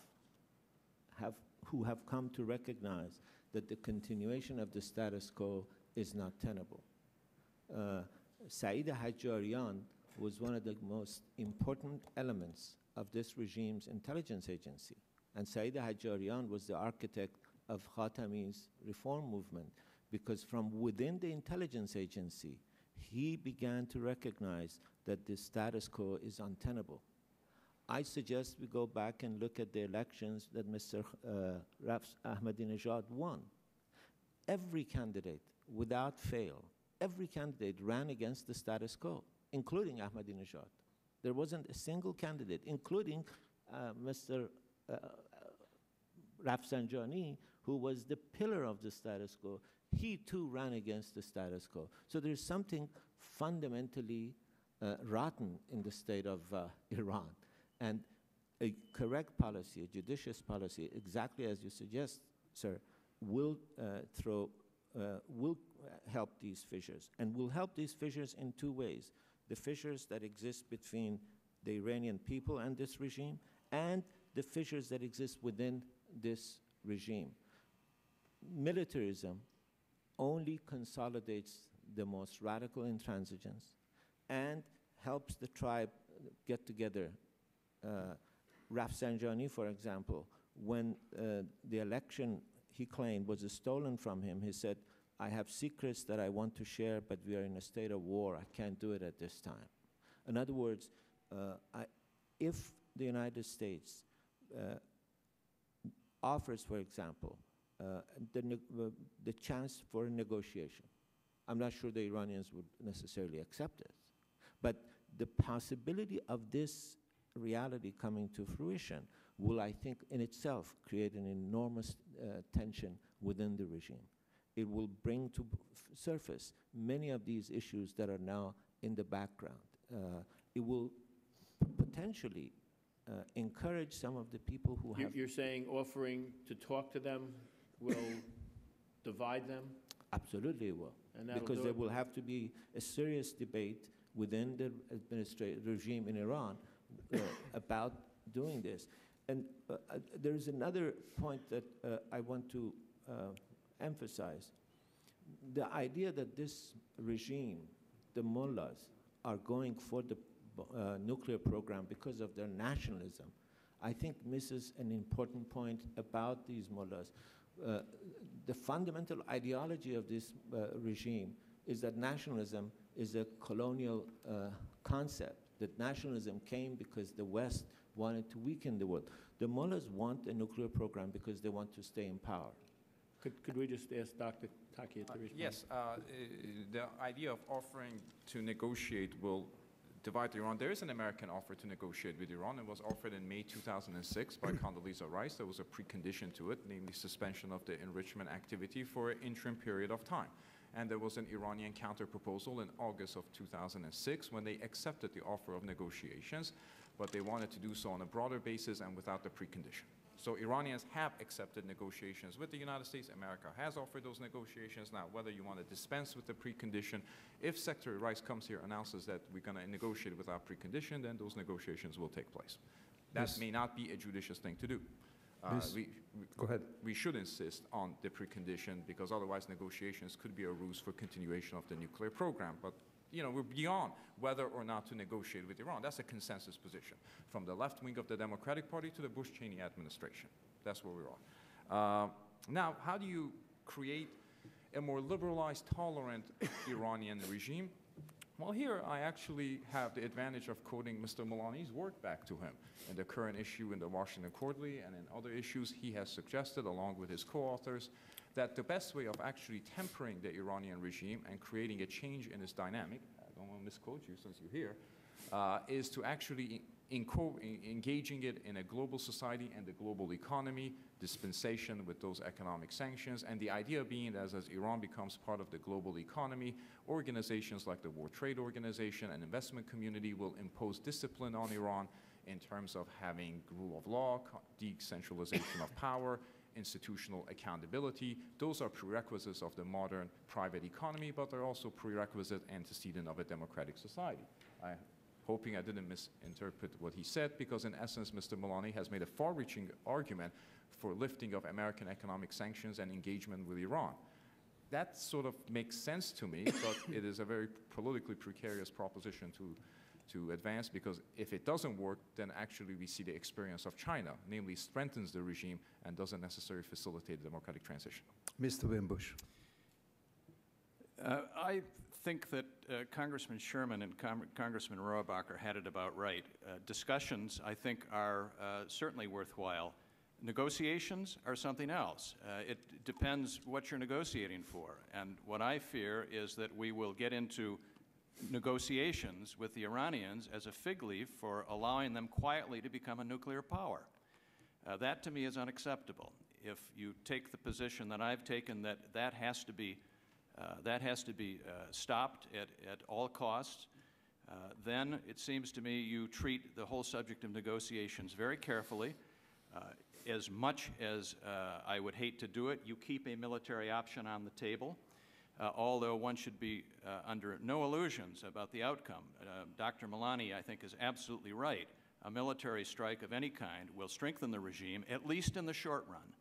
have, who have come to recognize that the continuation of the status quo is not tenable. Uh, Saeed Hajjarian was one of the most important elements of this regime's intelligence agency. And Saeed Hajjarian was the architect of Khatami's reform movement because from within the intelligence agency, he began to recognize that the status quo is untenable. I suggest we go back and look at the elections that Mr. Uh, Rafs Ahmadinejad won. Every candidate, without fail, every candidate ran against the status quo, including Ahmadinejad. There wasn't a single candidate, including uh, Mr. Uh, Rafsanjani, who was the pillar of the status quo. He too ran against the status quo. So there's something fundamentally uh, rotten in the state of uh, Iran. And a correct policy, a judicious policy, exactly as you suggest, sir, will uh, throw, uh, will help these fissures, and will help these fissures in two ways: the fissures that exist between the Iranian people and this regime, and the fissures that exist within this regime. Militarism only consolidates the most radical intransigence and helps the tribe get together Rafsanjani, for example, when uh, the election he claimed was stolen from him, he said, I have secrets that I want to share, but we are in a state of war. I can't do it at this time. In other words, uh, I, if the United States uh, offers, for example, uh, the, uh, the chance for a negotiation, I'm not sure the Iranians would necessarily accept it. But the possibility of this reality coming to fruition will, I think, in itself create an enormous uh, tension within the regime. It will bring to surface many of these issues that are now in the background. Uh, it will potentially uh, encourage some of the people who You- have. You're saying offering to talk to them will divide them? Absolutely, it will. And Because there will have to be a serious debate within the administrative regime in Iran about doing this. And uh, uh, there is another point that uh, I want to uh, emphasize. The idea that this regime, the mullahs, are going for the uh, nuclear program because of their nationalism, I think misses an important point about these mullahs. Uh, the fundamental ideology of this uh, regime is that nationalism is a colonial uh, concept, that nationalism came because the West wanted to weaken the world. The mullahs want a nuclear program because they want to stay in power. Could, could we just ask Dr. Takeyh to respond? Yes, uh, uh, the idea of offering to negotiate will divide Iran. There is an American offer to negotiate with Iran. It was offered in May 2006 by Condoleezza Rice. There was a precondition to it, namely suspension of the enrichment activity for an interim period of time. And there was an Iranian counterproposal in August of 2006 when they accepted the offer of negotiations, but they wanted to do so on a broader basis and without the precondition. So Iranians have accepted negotiations with the United States. America has offered those negotiations. Now, whether you want to dispense with the precondition, if Secretary Rice comes here announces that we're going to negotiate without precondition, then those negotiations will take place. That Yes. may not be a judicious thing to do. Uh, we, we- Go ahead. we should insist on the precondition because otherwise negotiations could be a ruse for continuation of the nuclear program. But you know, we're beyond whether or not to negotiate with Iran. That's a consensus position from the left wing of the Democratic Party to the Bush Cheney administration. That's where we are. Uh, now, how do you create a more liberalized, tolerant Iranian regime? Well, here I actually have the advantage of quoting Mr. Milani's work back to him in the current issue in the Washington Quarterly and in other issues. He has suggested, along with his co-authors, that the best way of actually tempering the Iranian regime and creating a change in its dynamic, I don't want to misquote you since you're here, uh, is to actually engaging it in a global society and the global economy, dispensation with those economic sanctions, and the idea being that as, as Iran becomes part of the global economy, organizations like the World Trade Organization and investment community will impose discipline on Iran in terms of having rule of law, decentralization of power, institutional accountability. Those are prerequisites of the modern private economy, but they're also prerequisite antecedent of a democratic society. I hoping I didn't misinterpret what he said, because in essence, Mr. Milani has made a far-reaching argument for lifting of American economic sanctions and engagement with Iran. That sort of makes sense to me, but it is a very politically precarious proposition to, to advance, because if it doesn't work, then actually we see the experience of China, namely strengthens the regime and doesn't necessarily facilitate the democratic transition. Mr. Wimbush. Uh, I think that uh, Congressman Sherman and Com- Congressman Rohrabacher had it about right. Uh, discussions, I think, are uh, certainly worthwhile. Negotiations are something else. Uh, it depends what you're negotiating for. And what I fear is that we will get into negotiations with the Iranians as a fig leaf for allowing them quietly to become a nuclear power. Uh, that to me is unacceptable. If you take the position that I've taken that that has to be, that has to be uh, stopped at, at all costs, uh, then it seems to me you treat the whole subject of negotiations very carefully. Uh, as much as uh, I would hate to do it, you keep a military option on the table. Uh, although one should be uh, under no illusions about the outcome. Uh, Dr. Milani, I think, is absolutely right. A military strike of any kind will strengthen the regime, at least in the short run,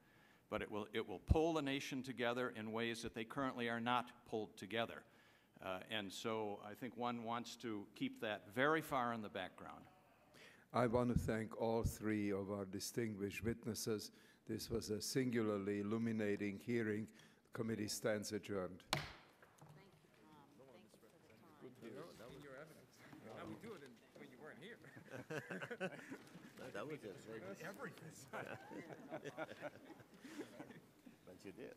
but it will, it will pull the nation together in ways that they currently are not pulled together. Uh, and so I think one wants to keep that very far in the background. I want to thank all three of our distinguished witnesses. This was a singularly illuminating hearing. The committee stands adjourned. In your evidence. Now we do it when you weren't here. that was it. Everything. But you did.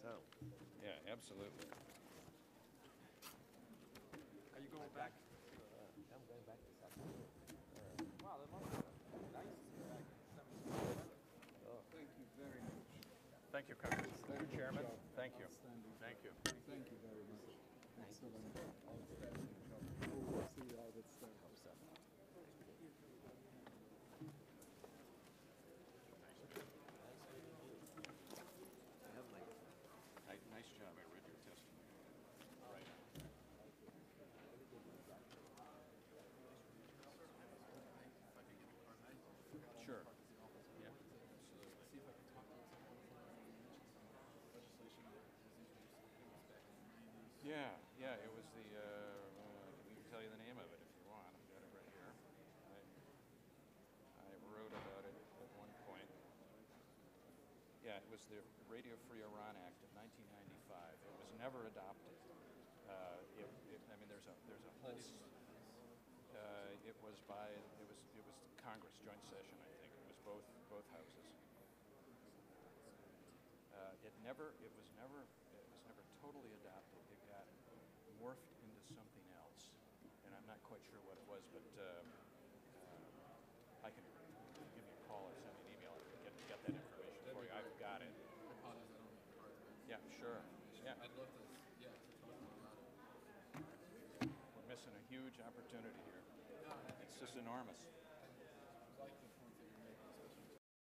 So, Yeah, absolutely. Are you going back? Uh, I'm going back this afternoon. Wow, that must be nice to be back. Oh. Thank you very much. Thank you, Congress. Thank you, Chairman. Thank you. Thank you. Thank you very much. Excellent. Outstanding job. We'll see how that stands. Ni- Nice job. I read your testimony. Right. Sure. Yeah. Yeah, yeah, it was the, uh, uh, we can tell you the name of it if you want. I've got it right here. I, I wrote about it at one point. Yeah, it was the Radio Free Iran Act of 1995. It was never adopted. Uh, it, it, I mean, there's a there's a whole. Uh, it was by it was it was Congress joint session. I think it was both both houses. Uh, it never it was never it was never totally adopted. It got morphed into something was, but uh, uh, I can give you a call or send you an email and get, get that information for you. I've got it. Yeah, sure. Yeah. I'd love to, yeah, We're missing a huge opportunity here. It's just enormous.